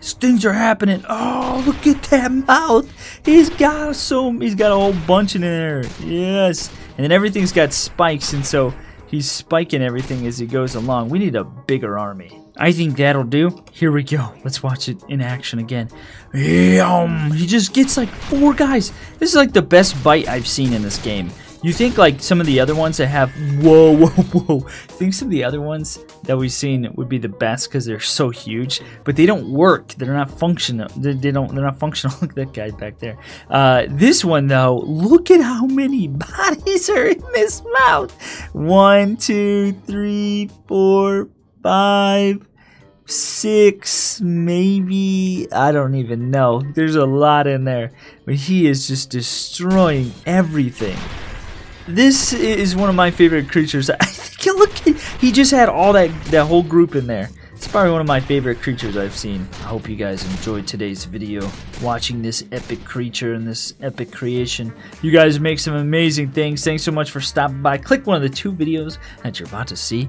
Things are happening. Oh, look at that mouth. He's got so he's got a whole bunch in there. Yes. And then everything's got spikes and so he's spiking everything as he goes along. We need a bigger army. I think that'll do. Here we go. Let's watch it in action again. Yum! He just gets like four guys. This is like the best bite I've seen in this game. You think like some of the other ones that have whoa whoa whoa? Think some of the other ones that we've seen would be the best because they're so huge, but they don't work. They're not functional. They, they don't. They're not functional. Look at that guy back there. Uh, this one though, look at how many bodies are in this mouth. One, two, three, four, five six, maybe. I don't even know. There's a lot in there. But he is just destroying everything. This is one of my favorite creatures. I think look, he just had all that that whole group in there. It's probably one of my favorite creatures I've seen. I hope you guys enjoyed today's video, watching this epic creature and this epic creation. You guys make some amazing things. Thanks so much for stopping by. Click one of the two videos that you're about to see,